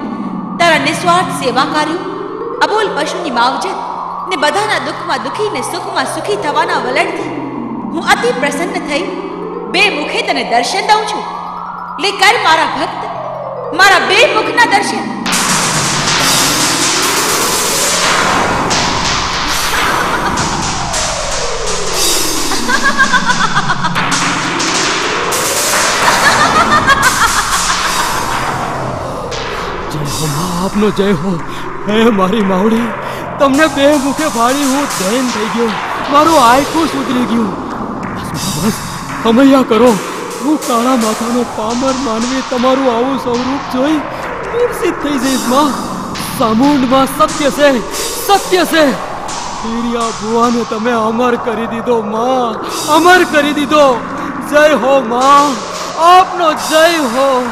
તારા નિસ્વાર્થ સેવા કાર્યો અબોલ પશુની માવજત ને બધાના દુઃખમાં દુઃખી ને સુખમાં સુખી થવાના વલણથી હું અતિ પ્રસન્ન થઈ બે મુખે તને દર્શન દઉં છું. લે કર મારા ભક્ત, મારા બે મુખના દર્શન. આપનો જય હો હે મારી માવડી, તમને બે મુખે ભાળી હું ધૈન થઈ ગયો. મારું આયખું સુધરી ગયું. બસ બસ કરો. હું કાળા માથાનો પામર માનવી તમારું આવું સ્વરૂપ જોઈ મૂર્છિત થઈ જઈશ, માં. સામુંડમાં સત્ય છે સત્ય છે. હીરિયા ભુવાને તમે અમર કરી દીધો, માં. અમર કરી દીધો. જય હો, માં. આપનો જય હો.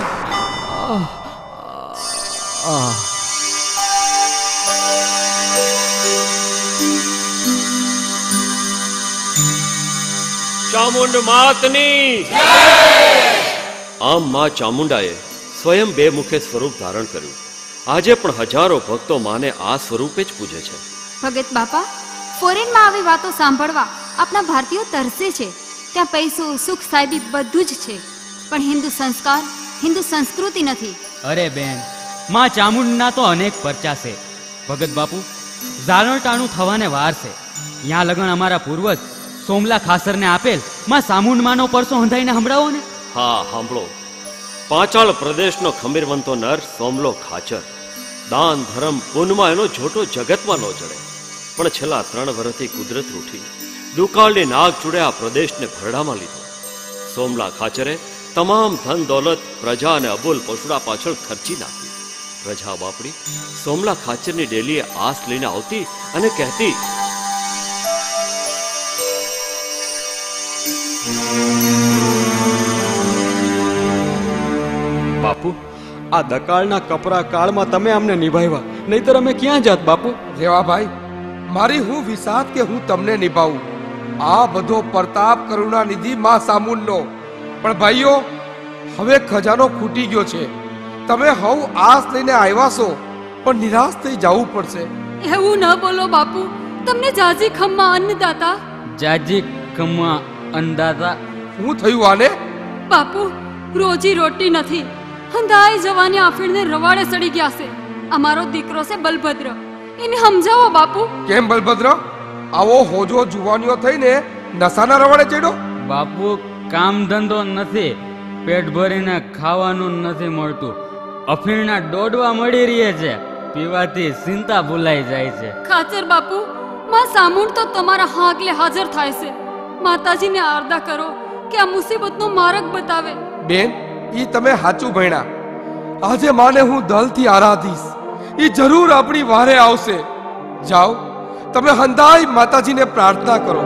આહ. આહ ચામુંડ માતની. આમ માં ચામુંડાએ સ્વયં બે મુખે સ્વરૂપ ધારણ કર્યું. આજે પણ હજારો ભક્તો માને આ સ્વરૂપે જ પૂજે છે. ભગત બાપા ફોરેનમાં આવી વાતો સાંભળવા આપણા ભારતીયો તરસે છે. ત્યાં પૈસો સુખ સાહેબી બધું જ છે. પણ હિન્દુ સંસ્કાર હિન્દુ સંસ્કૃતિ નથી. અરે બેન માં ચામુંડના તો અનેક પરચા છે ભગત બાપુ ટાણું થવાને વાર છે ત્યાં લગન અમારા પૂર્વજ સોમલા ખાસરને આપેલમાં ચામુંડમાનો પરસો હંધાઈને સંભળાવો ને. હા, સાંભળો. પાંચાળ પ્રદેશનો ખમીરવંતો નર સોમલો ખાચર. દાન, ધર્મ, પુનમાં એનો જોટો જગતમાં ન ચડે પણ છેલ્લા ત્રણ વર્ષથી કુદરત રૂઠી. દુકાળની નાગ ચૂડે આ પ્રદેશને ભરડામાં લીધો. સોમલા ખાચરે તમામ ધન, દોલત, પ્રજા અને અબોલ પશુડા પાછળ ખર્ચી નાખી. પ્રજા બાપડી સોમલા ખાચરની ડેલીએ આસ લઈને આવતી અને કહેતી, બાપુ, આ દકાળના કપરા કાળમાં તમે અમને નિભાવ્યા. નહીતર અમે ક્યાં જાત, બાપુ? રેવાભાઈ મારી હું વિસાત કે હું તમને નિભાવું? આ બધો પ્રતાપ કરુણા નિધિ માં સામુનનો. પણ ભાઈઓ, હવે ખજાનો ખૂટી ગયો છે. તમે હવ આસ લઈને આવ્યા છો પણ નિરાશ થઈ જવું પડશે. એવું ન બોલો બાપુ તમને જાજી ખમ્મા અન્નદાતા? જાજી ખમ્મા અંદાતા શું થયું આને? બાપુ રોજી રોટી નથી. હંધાઈ જવાની આફીણને રવાડે સડી ગયા છે. અમારો દીકરો છે બલભદ્ર. એને સમજાવો બાપુ. કેમ બલભદ્ર? આવો હોજો જુવાનીઓ થઈને નશાના રવાડે ચડ્યો? બાપુ કામ ધંધો નથી. પેટ ભરીને ખાવાનું નથી મળતું. અફીણના દોડવા મળી રહે છે. પીવાથી ચિંતા ભૂલાઈ જાય છે. ખાચર બાપુ માં સામુંડ તો તમારા હાગલે હાજર થાય છે. માતાજીને આરદા કરો કે આ મુસીબતનો માર્ગ બતાવે. બેન ઈ તમે સાચું ભણ્યા. આજે માને હું દલથી આરાધીશ. ઈ જરૂર આપણી વારે આવશે. જાઓ તમે હંદાય માતાજીને પ્રાર્થના કરો.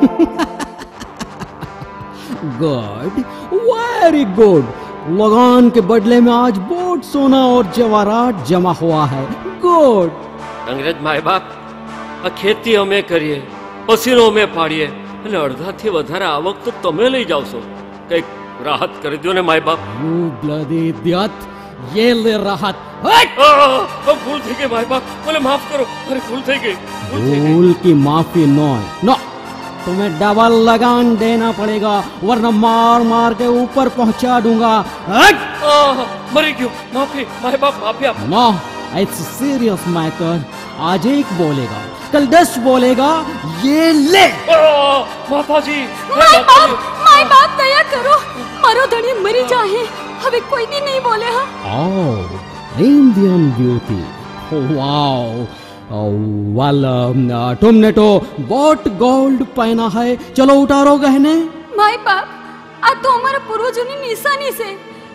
गुड वेरी गुड लगान के बदले में आज बहुत सोना और जवाहरात जमा हुआ है गुड અંગ્રેજ માય બાપ આ ખેતી અમે કરીએ પસીનો અમે પાડીએ અને અડધાથી વધારે આવક તો તમે લઈ જાવશો કંઈક રાહત કરી દો ને માય બાપ यू ब्लडी इडियट ये ले राहत આ, આ, ભૂલ થઈ ગઈ માય બાપ મને માફ કરો અરે ભૂલ થઈ ગઈ ભૂલ થઈ ગઈ भूल की माफी नो नो तुम्हें डबल लगान देना पड़ेगा वरना मार मार के ऊपर पहुँचा दूँगा। मरे क्यों? माफ़ी माय बाप माफ़ी आप। नो इट्स सीरियस मैटर आज एक बोलेगा कल दस बोलेगा ये ले। माता जी माय बाप माय बाप दया करो। मरो धनी मरी जाए। हमें कोई भी नहीं बोले हाँ? ओह Indian beauty. Wow Oh, wow. Oh, well, um, uh, तुमने तो बहुत गोल्ड पहना है चलो उतारो गहने માય બાપ આ તો અમારા પૂર્વજોની નિશાની છે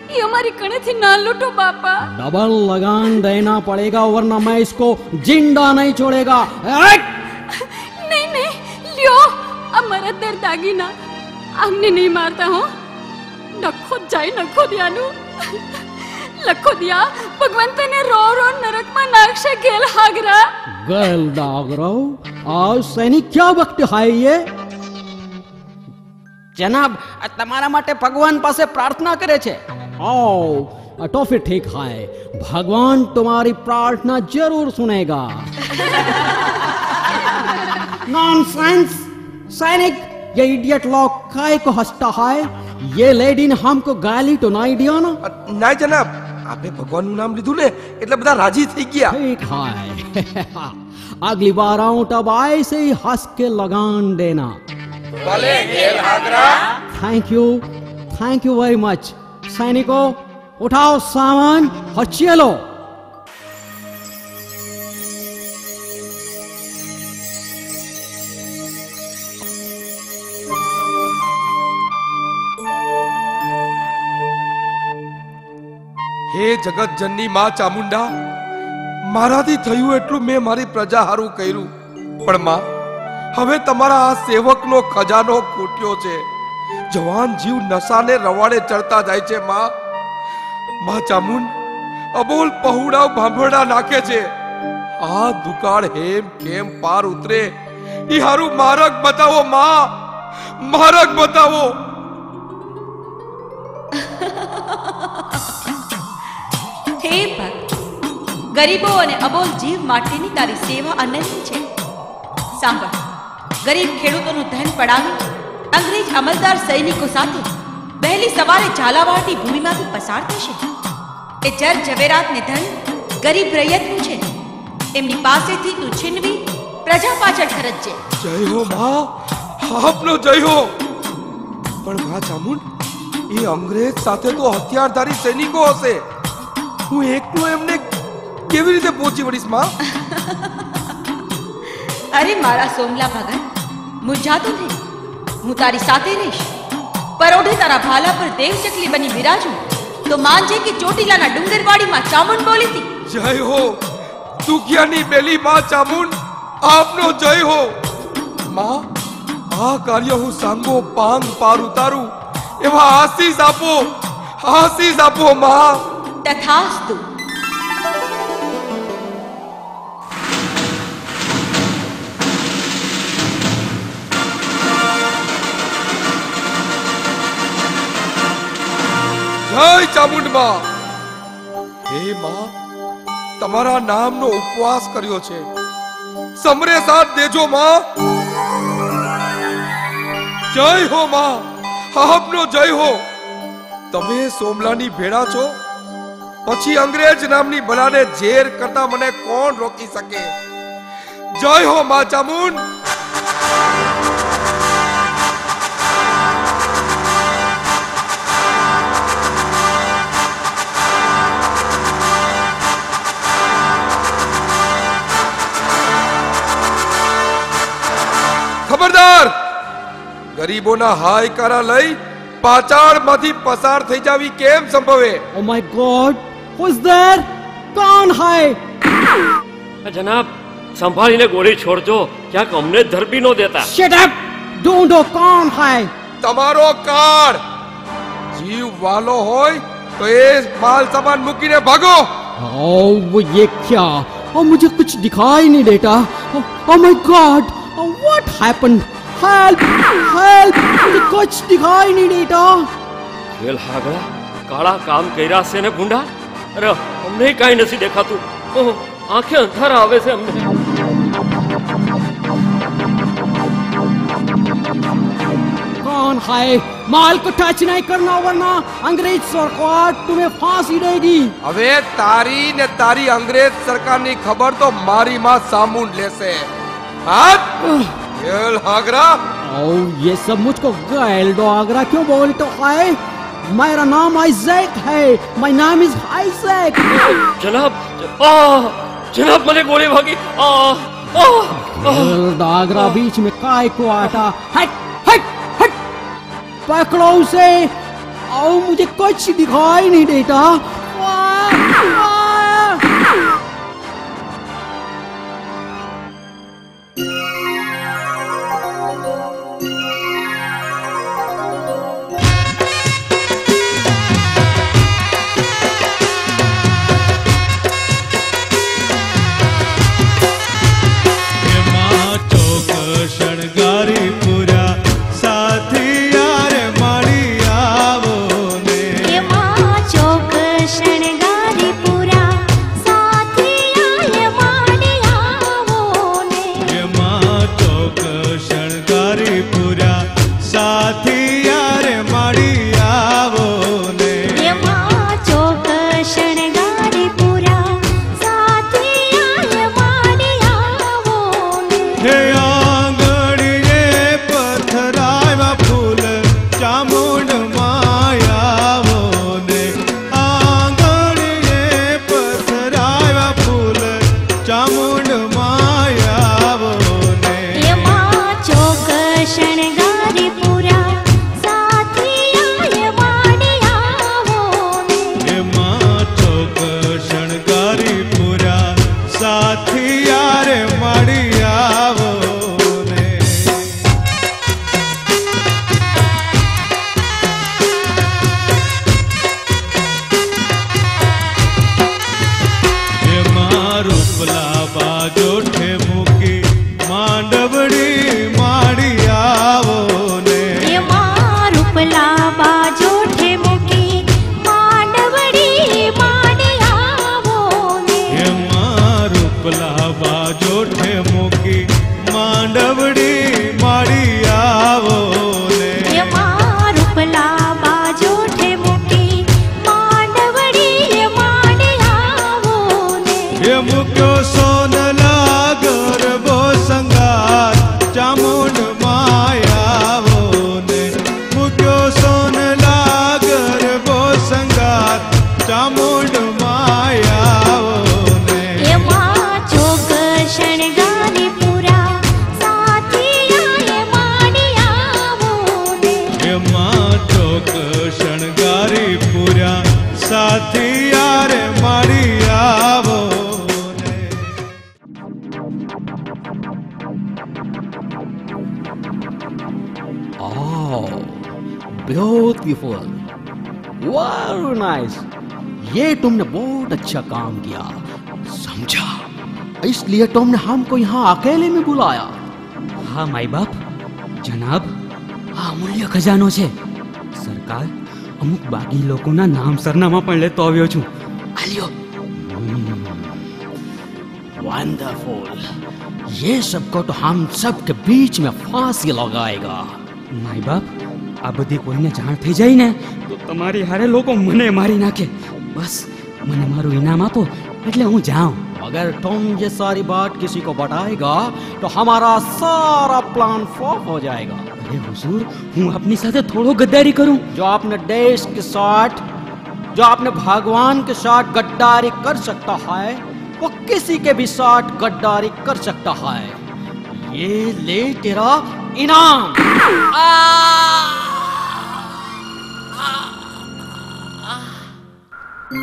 એ અમારી કણેથી ના લૂંટો બાપા डबल लगान देना पड़ेगा वरना मैं इसको जिंदा नहीं छोड़ेगा हट! નહીં નહીં લ્યો અમારા દર દાગીના આમને નહીં મારતા હો નખો જ જાય નખો ત્યાંનું લખો દિયા ભગવાન તને રો રો નરકમાં નાખશે ગેલ હાગરા ગેલ ડાગરાવ આ સૈનિક ક્યાં વખતે હાય ये जनाब આ તમારા માટે ભગવાન પાસે પ્રાર્થના કરે છે ओ तो फिर ठीक है भगवान तुम्हारी प्रार्थना जरूर सुनेगा नॉनसेंस सैनिक ये इडियट लोग काय को हंसता है ये लेडी ने हमको गाली तो नहीं दिया ना ના જનાબ આપણે ભગવાનનું નામ લીધું ને એટલે બધા રાજી થઈ ગયા ठीक है अगली बार आऊं तब ऐसे ही हंस के लगान देना ભલે ગેલ હાગરા thank you thank you very much सैनिकों उठाओ सामान और चलो હે જગતજનની માં ચામુંડા, મારાથી થયું એટલું મેં મારી પ્રજા હારું કર્યું. પણ માં, હવે તમારા આ સેવકનો ખજાનો ખૂટ્યો છે. જવાન જીવ નશાને રવાડે ચડતા જાય છે, માં. માં ચામુંડ, અબોલ પહુડા ભાંભરડા નાખે છે. આ દુકાળ હેમ કેમ પાર ઉતરે? એ હારું મારક બતાવો, માં. મારક બતાવો. હે ભક્ત, ગરીબો અને અબોલ જીવ માટેની તારી સેવા અનંત છે. સાંભળ, ગરીબ ખેડૂતોનું ધન પડાવી, અંગ્રેજ અમલદાર સૈનિકો સાથે વહેલી સવારે ઝાલાવાડની ભૂમિમાંથી પસાર થશે. એ જર ઝવેરાતને ધન ગરીબ રૈયતનું છે. એમની પાસેથી તું છીનવી પ્રજા પાછળ ખરચજે જય હો માં, આપનો જય હો. પણ માં ચામુંડ, એ અંગ્રેજ સાથે તો હથિયારધારી સૈનિકો હશે. હું એકલો એમને કેવી રીતે પહોંચી વળીશમાં? અરે મારા સોમલા ભગત મૂંઝાતો નહીં. હું તારી સાથે રહીશ. પરોઢે તારા ભાલા પર દેવ ચકલી બની બિરાજું. તો માનજે કે ચોટીલાના ડુંગરવાડીમાં ચામુંડ બોલી હતી. જય હો દુખિયાની બેલી માં ચામુંડ? આપનો જય હો. માં આ કાર્ય હું સાંગો પાંગ પાર ઉતારું. એવા આશીષ આપો આશીષ આપો માં. તથાસ્તુ જય ચામુંડમાં હે માં તમારા નામનો ઉપવાસ કર્યો છે સમરે સાથ દેજો માં જય હો માં આપનો જય હો તમે સોમલાની ભેળા છો પછી અંગ્રેજ નામની બલાને ઝેર કરતા મને કોણ રોકી શકે? જય હો મા ચામુંડ! ખબરદાર! ગરીબોના હાયકારા લઈ પાચાળમાંથી પસાર થઈ જાવી કેમ સંભવે? Oh my God who is there कौन है જનાબ સંભાળીને ગોળી છોડજો ક્યાંક અમને જ ધરબી નો દેતા शट अप ढूंढो कौन है તમારો કાળ જીવ વાલો હોય તો એ માલ સામાન મૂકીને ભાગો ओ वो ये क्या ओ मुझे कुछ दिखाई नहीं देता oh my God what happened help help मुझे कुछ दिखाई नहीं देता ખેલ હાગળા કાળા કામ કર્યા છે ને ગુંડા અરે અમને કાંઈ નથી દેખાતું ઓહ, આંખે અંધારા આવે છે અમને कौन है माल को टच नहीं करना वरना अंग्रेज सरकार तुम्हें फांसी देगी હવે તારી ને તારી અંગ્રેજ સરકારની ખબર તો મારી માં સામુંડ લેશે હાથ ખેલ હાગરા ओ ये सब मुझको गैल डोगरा क्यों बोलते है मेरा नाम आइजैक है। माय नाम इज़ आइजैक जनाब आ जनाब मैंने गोली भागी। आ आ डागरा बीच में काय को आटा? हट हट हट। पकड़ो उसे। आओ मुझे कुछ दिखाई नहीं देता। आ। மனல beautiful. Very nice. ये तुमने बहुत अच्छा काम किया समझा इसलिए तुमने हमको यहाँ अकेले में बुलाया હા માઈ બાપ જનાબ આ અમૂલ્ય ખજાનો છે સરકાર અમુક બાકી લોકોના નામ સરનામા પણ લેતો આવ્યો છું आलियो वंडरफुल ये सबको तो हम सब के बीच में फांसी लगाएगा માઈ બાપ આ બધી કોઈને જાણ થઈ જાય ને તો તમારી હારે લોકો મને મારી નાખે બસ મને મારું ઇનામ આપો એટલે હું જાઉં अगर तुम ये सारी बात किसी को बताएगा तो हमारा सारा प्लान फ्लॉप हो जाएगा અરે હુજૂર હું આપની સાથે થોડો ગદ્દારી કરું जो आपने देश के साथ जो आपने भगवान के साथ गद्दारी कर सकता है वो किसी के भी साथ गद्दारी कर सकता है ये ले तेरा इनाम બાપુ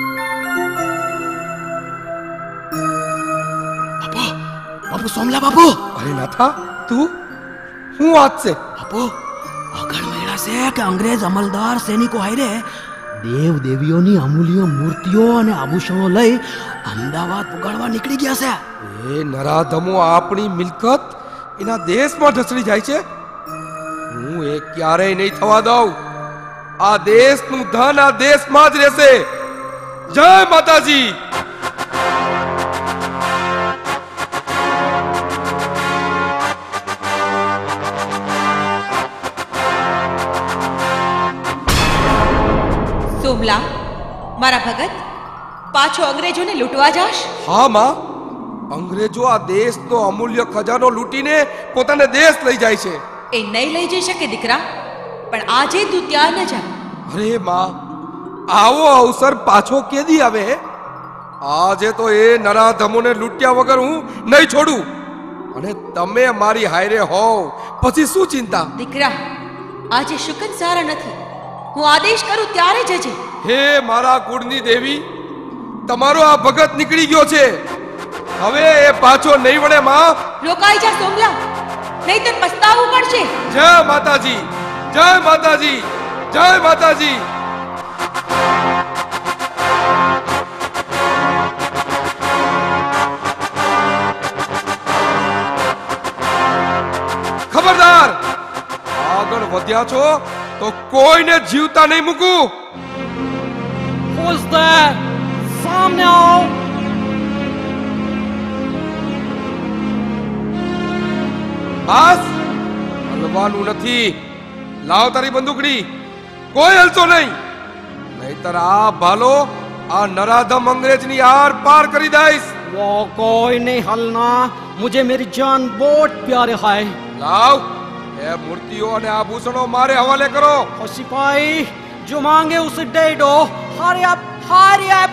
બાપુ સોમલા બાપુ. અરે નાથા તું? શું વાત છે? બાપુ અગળ મેળા છે કે અંગ્રેજ અમલદાર સૈનિકો હારે દેવ દેવીઓની અમૂલ્ય મૂર્તિઓ અને આભૂષણો લઈ અમદાવાદ ઉગાડવા નીકળી ગયા છે. એ નરાધમો આપણી મિલકત એના દેશમાં ઢસડી જાય છે. હું એ ક્યારેય નહીં થવા દઉં. આ દેશનું ધન આ દેશમાં જ રહેશે. જય માતાજી. સોમલા મારા ભગત પાછો અંગ્રેજોને લૂંટવા જાશ? હા માં. અંગ્રેજો આ દેશનો અમૂલ્ય ખજાનો લૂંટીને પોતાને દેશ લઈ જાય છે. એ નહીં લઈ જઈ શકે દીકરા પણ આજે તું ત્યાં ન જા. અરે માં. આવો અવસર પાછો કેદી આવે? આજે તો એ નરાધમોને લૂંટ્યા વગર હું નહીં છોડું. અને તમે મારી હાયરે હોવ પછી શું ચિંતા? દીકરા આજે શુકન સારા નથી. હું આદેશ કરું ત્યારે જજે. હે મારા કુળની દેવી તમારો આ ભગત નીકળી ગયો છે. હવે એ પાછો નહીં વળે માં. રોકાઈ જા સોમલા. નહીતર પસ્તાવું પડશે. જય માતાજી જય માતાજી જય માતાજી. ખબરદાર! આગળ વધ્યા છો તો કોઈને જીવતા નહીં મૂકું. Who's there? સામે આવો બસ! હલવાનું નથી. લાવ તારી બંદૂકડી. કોઈ હલતો નહીં. નહીતર આ ભાલો આ નરાધમ અંગ્રેજની આર પાર કરી દઈશ वो कोई नहीं हलना मुझे मेरी जान बहुत प्यारे है લાવ એ મૂર્તિઓ અને આભૂષણો મારે હવાલે કરો और सिपाही जो मांगे उसे दे दो हरी अप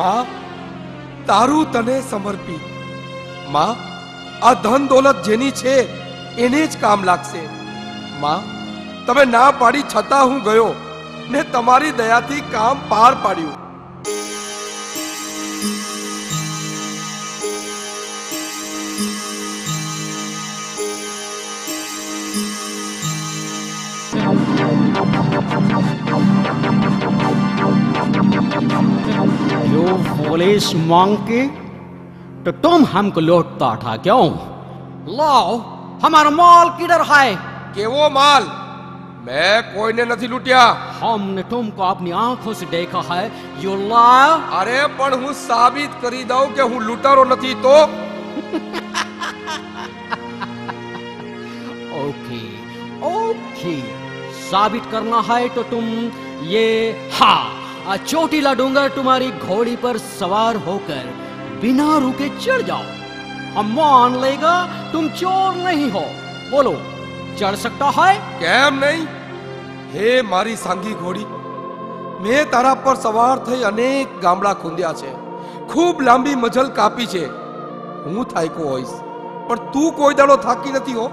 માં, તારું તને સમર્પિત. માં, આ ધન દોલત જેની છે, એને જ કામ લાગશે. માં, તમે ના પાડી છતાં હું ગયો ને તમારી દયાથી કામ પાર પાડ્યું. क्लेश मांग के तो तुम हमको लौटता था क्यों? लाओ हमारा माल किधर है? के वो माल मैं कोई ने नहीं लूटिया। हमने तुमको अपनी आँखों से देखा है यो ला अरे पर हूँ साबित करी दो के हूँ लूटारो नहीं तो। ओके ओके साबित करना है तो तुम ये हाँ। आ चोटीला डूंगर तुम्हारी घोड़ी पर सवार होकर बिना रुके चढ़ जाओ हम मान लेगा तुम चोर नहीं हो बोलो चढ़ सकता है કેમ નહીં હે મારી સાંગી ઘોડી મેં તારા પર સવાર થઈ અનેક ગામડા ખૂંદ્યા છે ખૂબ લાંબી મજલ કાપી છે હું થાક્યો હોઈશ પણ તું કોઈ દાડો થાકી નથી હો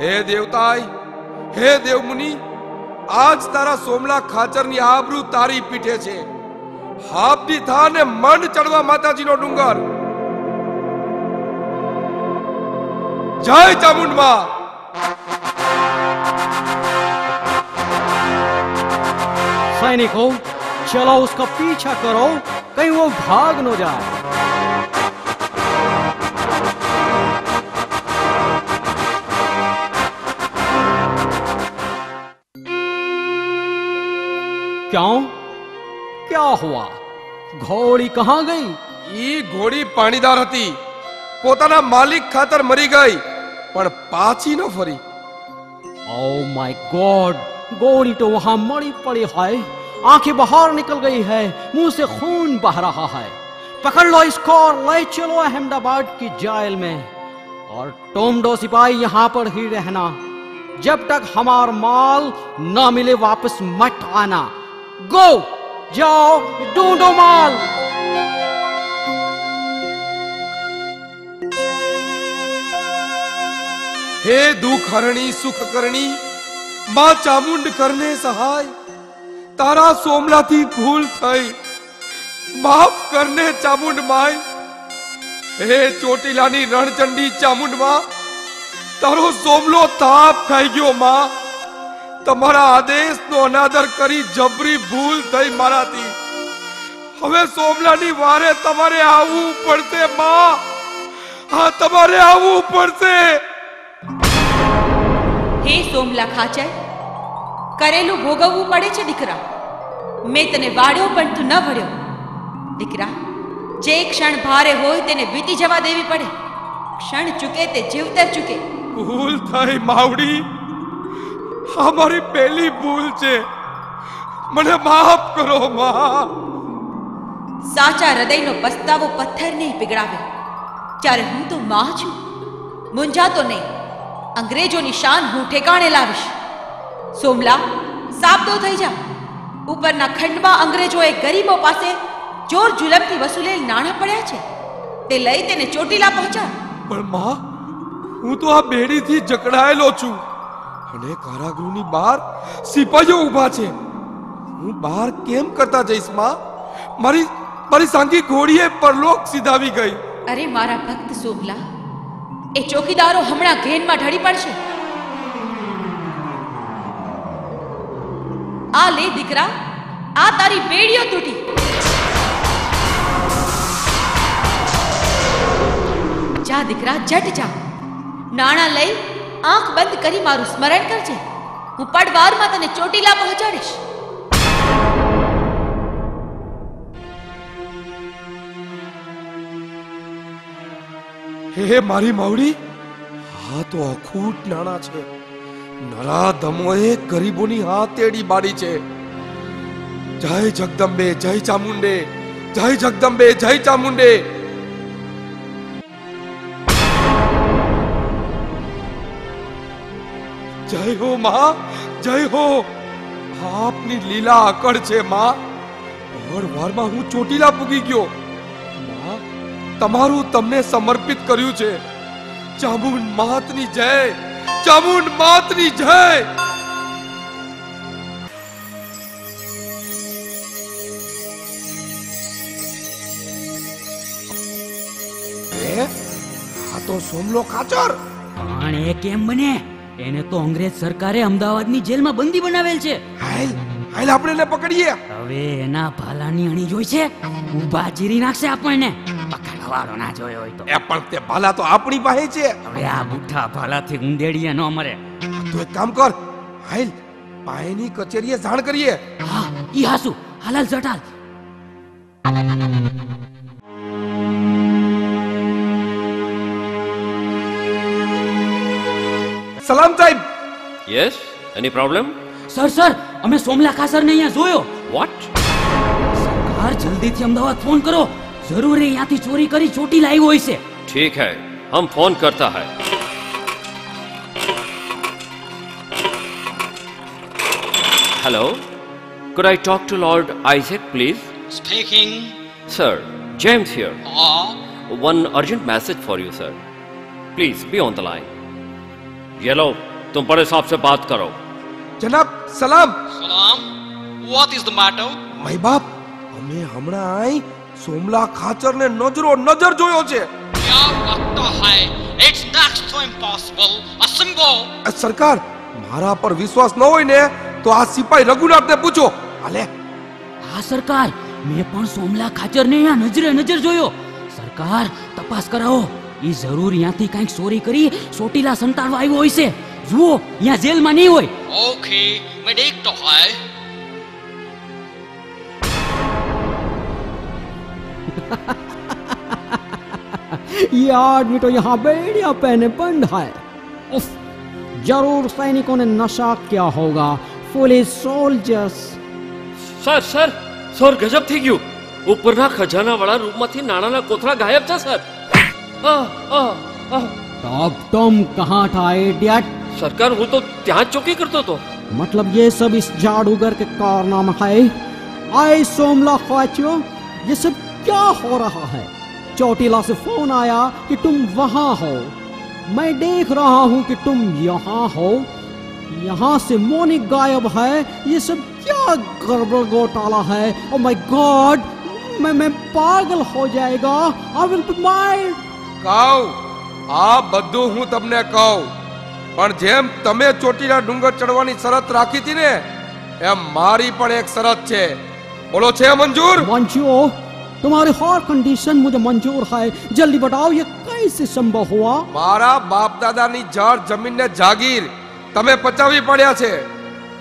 હે દેવતાય હે દેવમુનિ આજ તારા સોમલા ખાચરની આબરૂ તારી પીઠે છે હાપની થા ને મન ચડવા માતાજીનો ડુંગર જય ચામુંડમાં सैनिकों चलो उसका पीछा करो कहीं वो भाग न जाए क्यों क्या हुआ घोड़ी कहाँ गई ઈ ઘોડી પાણીદાર હતી પોતાના માલિક ખાતર મરી ગઈ પણ પાછી ન ફરી ओ माय गॉड गोली तो वहां मरी पड़ी है आंखें बाहर निकल गई है मुंह से खून बह रहा है पकड़ लो इसको और ले चलो अहमदाबाद की जेल में और तुम दो सिपाही यहाँ पर ही रहना जब तक हमार माल न मिले वापस मत आना Go! Ja, do dem હે દુઃખ સુખ કરણી માં ચામુંડ કરને સહાય. તારા સોમલાથી ભૂલ થઈ. માફ કરને ચામુંડ માય. હે ચોટીલાની રણચંડી ચામુંડમાં તારો સોમલો તાપ થઈ ગયો માં. તમારા આદેશનો અનાદર કરી જબરી ભૂલ થઈ મારાથી. હવે સોમલાની વારે તમારે આવવું પડશે માં. હા તમારે આવવું પડશે. હે સોમલા ખાચર કરેલું ભોગવવું પડે છે દીકરા. મેં તને વાળ્યો પણ તું ન ભર્યો દીકરા જે ક્ષણ ભારે હોય તેને વીતી જવા દેવી પડે. ક્ષણ ચૂકે તે જીવતર ચૂકે. ભૂલ થઈ માવડી. આ મારી પહેલી ભૂલ છે. મને માફ કરો માં. સાચા હૃદયનો પસ્તાવો પથ્થર નહીં પીગળાવે ત્યારે હું તો માં છું મૂંઝાતો નહીં. અંગ્રેજોની શાન હું ઠેકાણે લાવીશ. સોમલા સાબદો થઈ જા. ઉપરના ખંડમાં અંગ્રેજોએ ગરીબો પાસે જોર જુલમથી વસૂલેલ નાણાં પડ્યા છે. તે લઈ તેને ચોટીલા પહોંચા. પણ માં હું તો આ બેડીથી જકડાયેલો છું. અને કારાગૃહની બહાર સિપાઈઓ ઊભા છે. હું બહાર કેમ કરતા જઈશ, માં? મારી મારી સાંગી ઘોડીએ પરલોક સીધાવી ગઈ. અરે મારા ભક્ત સોગલા, એ ચોકીદારો હમણાં ઘેનમાં ઢળી પડશે. આ લે દીકરા, આ તારી બેડીઓ તૂટી. જા દીકરા, જટ જા. નાણા લઈ આંખ બંધ કરી મારું સ્મરણ કરજે. હું પડવારમાં તને ચોટીલા પહોંચાડીશ. હે મારી માવડી. આ તો અખૂટ નાણા છે. નરા ધમોએ ગરીબોની હા તેડી બાડી છે. જય જગદંબે, જય ચામુંડે. જય જગદંબે, જય ચામુંડે. જય હો માં જય હો. આપની લીલા અકળ છે માં. વારમાં હું ચોટીલા પૂગી ગયો. માં તમારું તમને સમર્પિત કર્યું છે. ચામુંડ માતની જય ચામુંડ માતની જય. હે? આ તો સોમલો ખાચર. પણ એ કેમ બને? એને તો અંગ્રેજ સરકારે અમદાવાદની જેલમાં બંદી બનાવેલ છે. હાલ હાલ આપણે એને પકડીએ. હવે એના ભાલાની અણી જોઈ છે? ઊભા ચીરી નાખશે આપણને. પકડવાળો વાળો ના જોયો હોય તો. એ પણ તે ભાલા તો આપણી પાસે છે. હવે આ બુઠા ભાલાથી ઉંદેડીએ ન મરે. તો એક કામ કર. હાલ પાયની કચેરીએ જાણ કરીએ. હા ઈ હાસુ. હાલાલ જટાલ. સલામ સાહેબ yes any problem sir sir અમે સોમલાખા સરને અહીંયા જોયો વોટ સરકાર જલ્દીથી અમદાવાદ ફોન કરો જરૂર અહીંયાથી ચોરી કરી ચોટી લાવી હોય છે ઠીક હૈ હમ ફોન કરતા હૈ hello could I talk to Lord Isaac, please? Speaking. Sir, James here. Ah. Uh -huh. One urgent message for you, sir. Please be on the line. ये लो तुम बड़े साहब से बात करो જનાબ સલામ Salam. What is the matter? My બાપ અમે હમણાં આઈ સોમલા ખાચરને નજરો નજર જોયો છે क्या लगता है? It's next to impossible. Assemble. આ સરકાર મારા પર વિશ્વાસ ન હોય ને તો આ સિપાઈ રઘુનાથને પૂછો હાલે હા સરકાર મેં પણ સોમલા ખાચરને અહીંયા નજરે નજર જોયો સરકાર તપાસ કરાવો ઈ જરૂર ત્યાંથી કંઈક ચોરી કરી ચોટીલા સંતાડવા આવ્યો હોય છે જુઓ અહીંયા જેલમાં નહીં હોય Okay, मैं देखता है. ये आदमी तो यहाँ बेड़िया पहने बंद है उफ, जरूर सैनिकों ने नशा किया होगा police soldiers sir sir sir ગજબ થઈ ગયું ઉપરના ખજાનાવાળા રૂમમાંથી નાણાના કોથળા ગાયબ છે સર આહ, આહ, આહ. तो अब तुम कहाँ था इडियट સરકાર હું તો ત્યાં જ ચોકી કરતો હતો मतलब ये सब इस जादूगर के कारनामा है आए सोमला ख्वाचियो ये सब क्या हो रहा है चोटीला से फोन आया कि तुम वहां हो मैं देख रहा हूं कि तुम यहाँ हो यहाँ से मोनिक गायब है ये सब क्या गड़बड़ घोटाला है ओ माय गॉड मैं मैं पागल हो जाएगा आई विल बी माइड કહું આ બધું હું તમને કહું પણ જેમ તમે ચોટીલા ડુંગર ચડવાની શરત રાખી હતી ને એમ મારી પણ એક શરત છે બોલો છે મંજૂર मंजूर तुम्हारी हर कंडीशन मुझे मंजूर है जल्दी बताओ ये कैसे संभव हुआ મારા બાપ દાદાની જળ જમીન ને જાગીર તમે પચાવી પડ્યા છે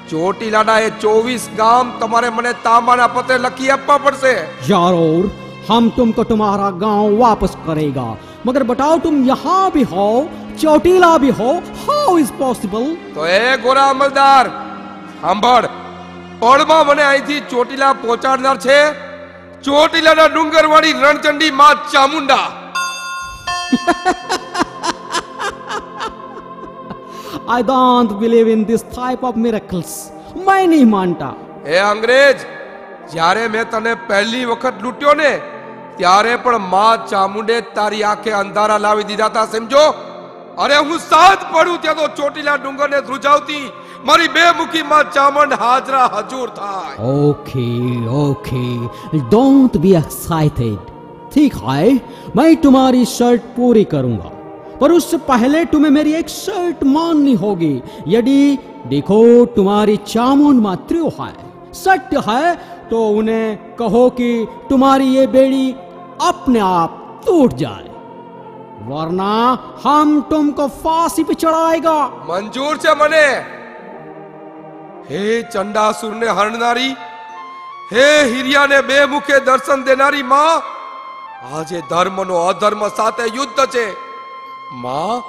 ચોટીલાના એ ચોવીસ ગામ તમારે મને તાંબાના પત્રે લખી આપવા પડશે जरूर हम तुमको तुम्हारा गांव वापस करेगा मगर बताओ तुम यहाँ भी हो चोटीला भी हो हाउ इज पॉसिबल તો એ ગોરા અમલદાર સાંભળ પળમાં મને અહીંથી ચોટીલા પહોંચાડનાર છે ચોટીલાના ડુંગરવાળી રણચંડી માં Chamunda I don't believe in this type of miracles मैं नहीं मानता એ અંગ્રેજ જ્યારે મેં તને પહેલી વખત લૂંટ્યો ને ત્યારે પણ માં ચામુંડે તારી આંખે અંધારા લાવી દીધા હતા સમજો અરે હું સાત પડું ત્યાં તો ચોટીલા ડુંગરને ધ્રુજાવતી મારી બે મુખી માં ચામુંડ હાજરા હજૂર થાય okay okay don't be excited ठीक है मैं तुम्हारी शर्ट पूरी करूंगा पर उससे पहले तुम्हें मेरी एक शर्ट माननी होगी यदि देखो तुम्हारी चामुंड मातृ है सत्य है तो उन्हें कहो कि तुम्हारी ये बेड़ी अपने आप टूट जाए वरना हम तुमको फांसी पे चढ़ाएगा મંજૂર છે મને હે ચંડાસુરને હરણનારી હે હિરિયાને બે મુખે દર્શન દેનારી માં આજે ધર્મનો અધર્મ સાથે યુદ્ધ છે માં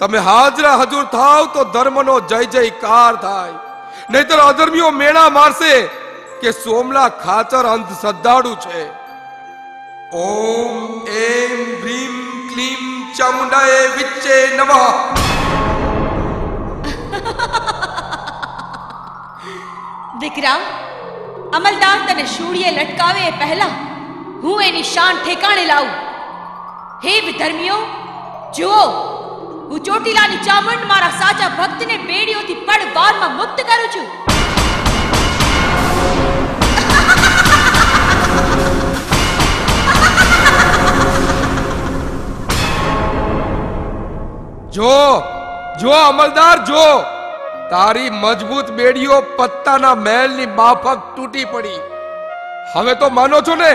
તમે હાજરા હજુર થાવ તો ધર્મનો જય જયકાર થાય નહીતર અધર્મીઓ મેળા મારશે કે સોમલા ખાચર અંધ શ્રદ્ધાળુ છે ઓમ એમ ભ્રીમ ક્લીમ ચામુંડાએ વિચ્ચે નમઃ દીકરા અમલદાર તને શૂળીએ લટકાવે એ પહેલા હું એની શાન ઠેકાણે લાવું હે વિધર્મીઓ જુઓ હું ચોટીલાની ચામુંડ મારા સાચા ભક્તને બેડીઓથી પડ વારમાં મુક્ત કરું છું જો જો અમલદાર જો તારી મજબૂત બેડીઓ પત્તાના મહેલની માફક તૂટી પડી હવે તો માનો છો ને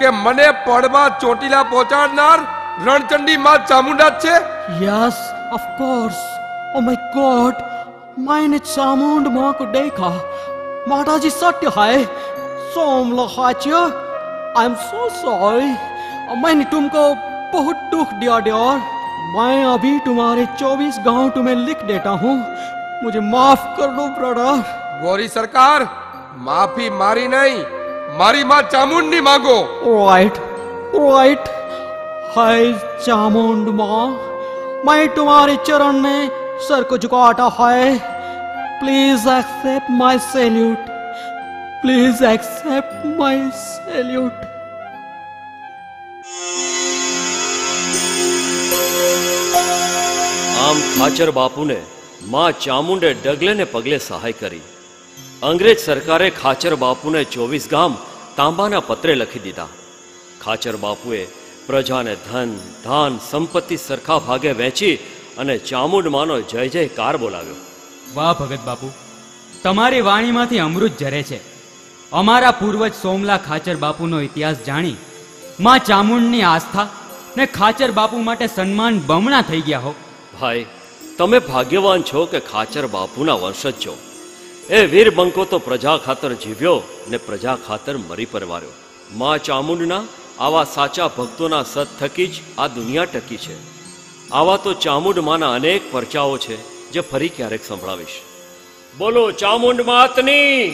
કે મને પડમાં ચોટીલા પહોંચાડનાર રણચંડી માં ચામુંડા જ છે yes of course oh my God मैंने चामुंड माँ को देखा माता जी सत्य है सोम लहाच्य आई एम सो सॉरी मैंने तुमको बहुत दुख दिया डियर मैं अभी तुम्हारे चौबीस गाँव तुम्हें लिख देता हूँ। मुझे माफ़ कर दो ब्रदर गोरी सरकार माफ़ी मारी नहीं मारी माँ चामुंडी मांगो। राइट राइट हाय चामुंड माँ मैं तुम्हारे चरण में सर को झुकाता है please accept my salute please accept my salute આમ ખાચર બાપુને માં ચામુંડે ડગલે ને પગલે સહાય કરી. અંગ્રેજ સરકારે ખાચર બાપુને ચોવીસ ગામ તાંબાના પત્રે લખી દીધા. ખાચર બાપુએ પ્રજાને ધન, ધાન, સંપત્તિ સરખા ભાગે વહેંચી અને ચામુંડ માનો જય જયકાર બોલાવ્યો. વાહ ભગત બાપુ, તમારી વાણીમાંથી અમૃત ઝરે છે. અમારા પૂર્વજ સોમલા ખાચર બાપુનો ઇતિહાસ જાણી માં ચામુંડની આસ્થા ને ખાચર બાપુ માટે સન્માન બમણા થઈ ગયા હો. ભાઈ, તમે ભાગ્યવાન છો કે ખાચર બાપુના વંશજ છો. એ વીર બંકો તો પ્રજા ખાતર જીવ્યો ને પ્રજા ખાતર મરી પરવાર્યો. મા ચામુંડના, આવા સાચા ભક્તોના સત થકી જ આ દુનિયા ટકી છે. આવા તો ચામુંડ માના અનેક પરચાઓ છે, જે ફરી ક્યારેક સંભળાવીશ. બોલો, ચામુંડ માતની!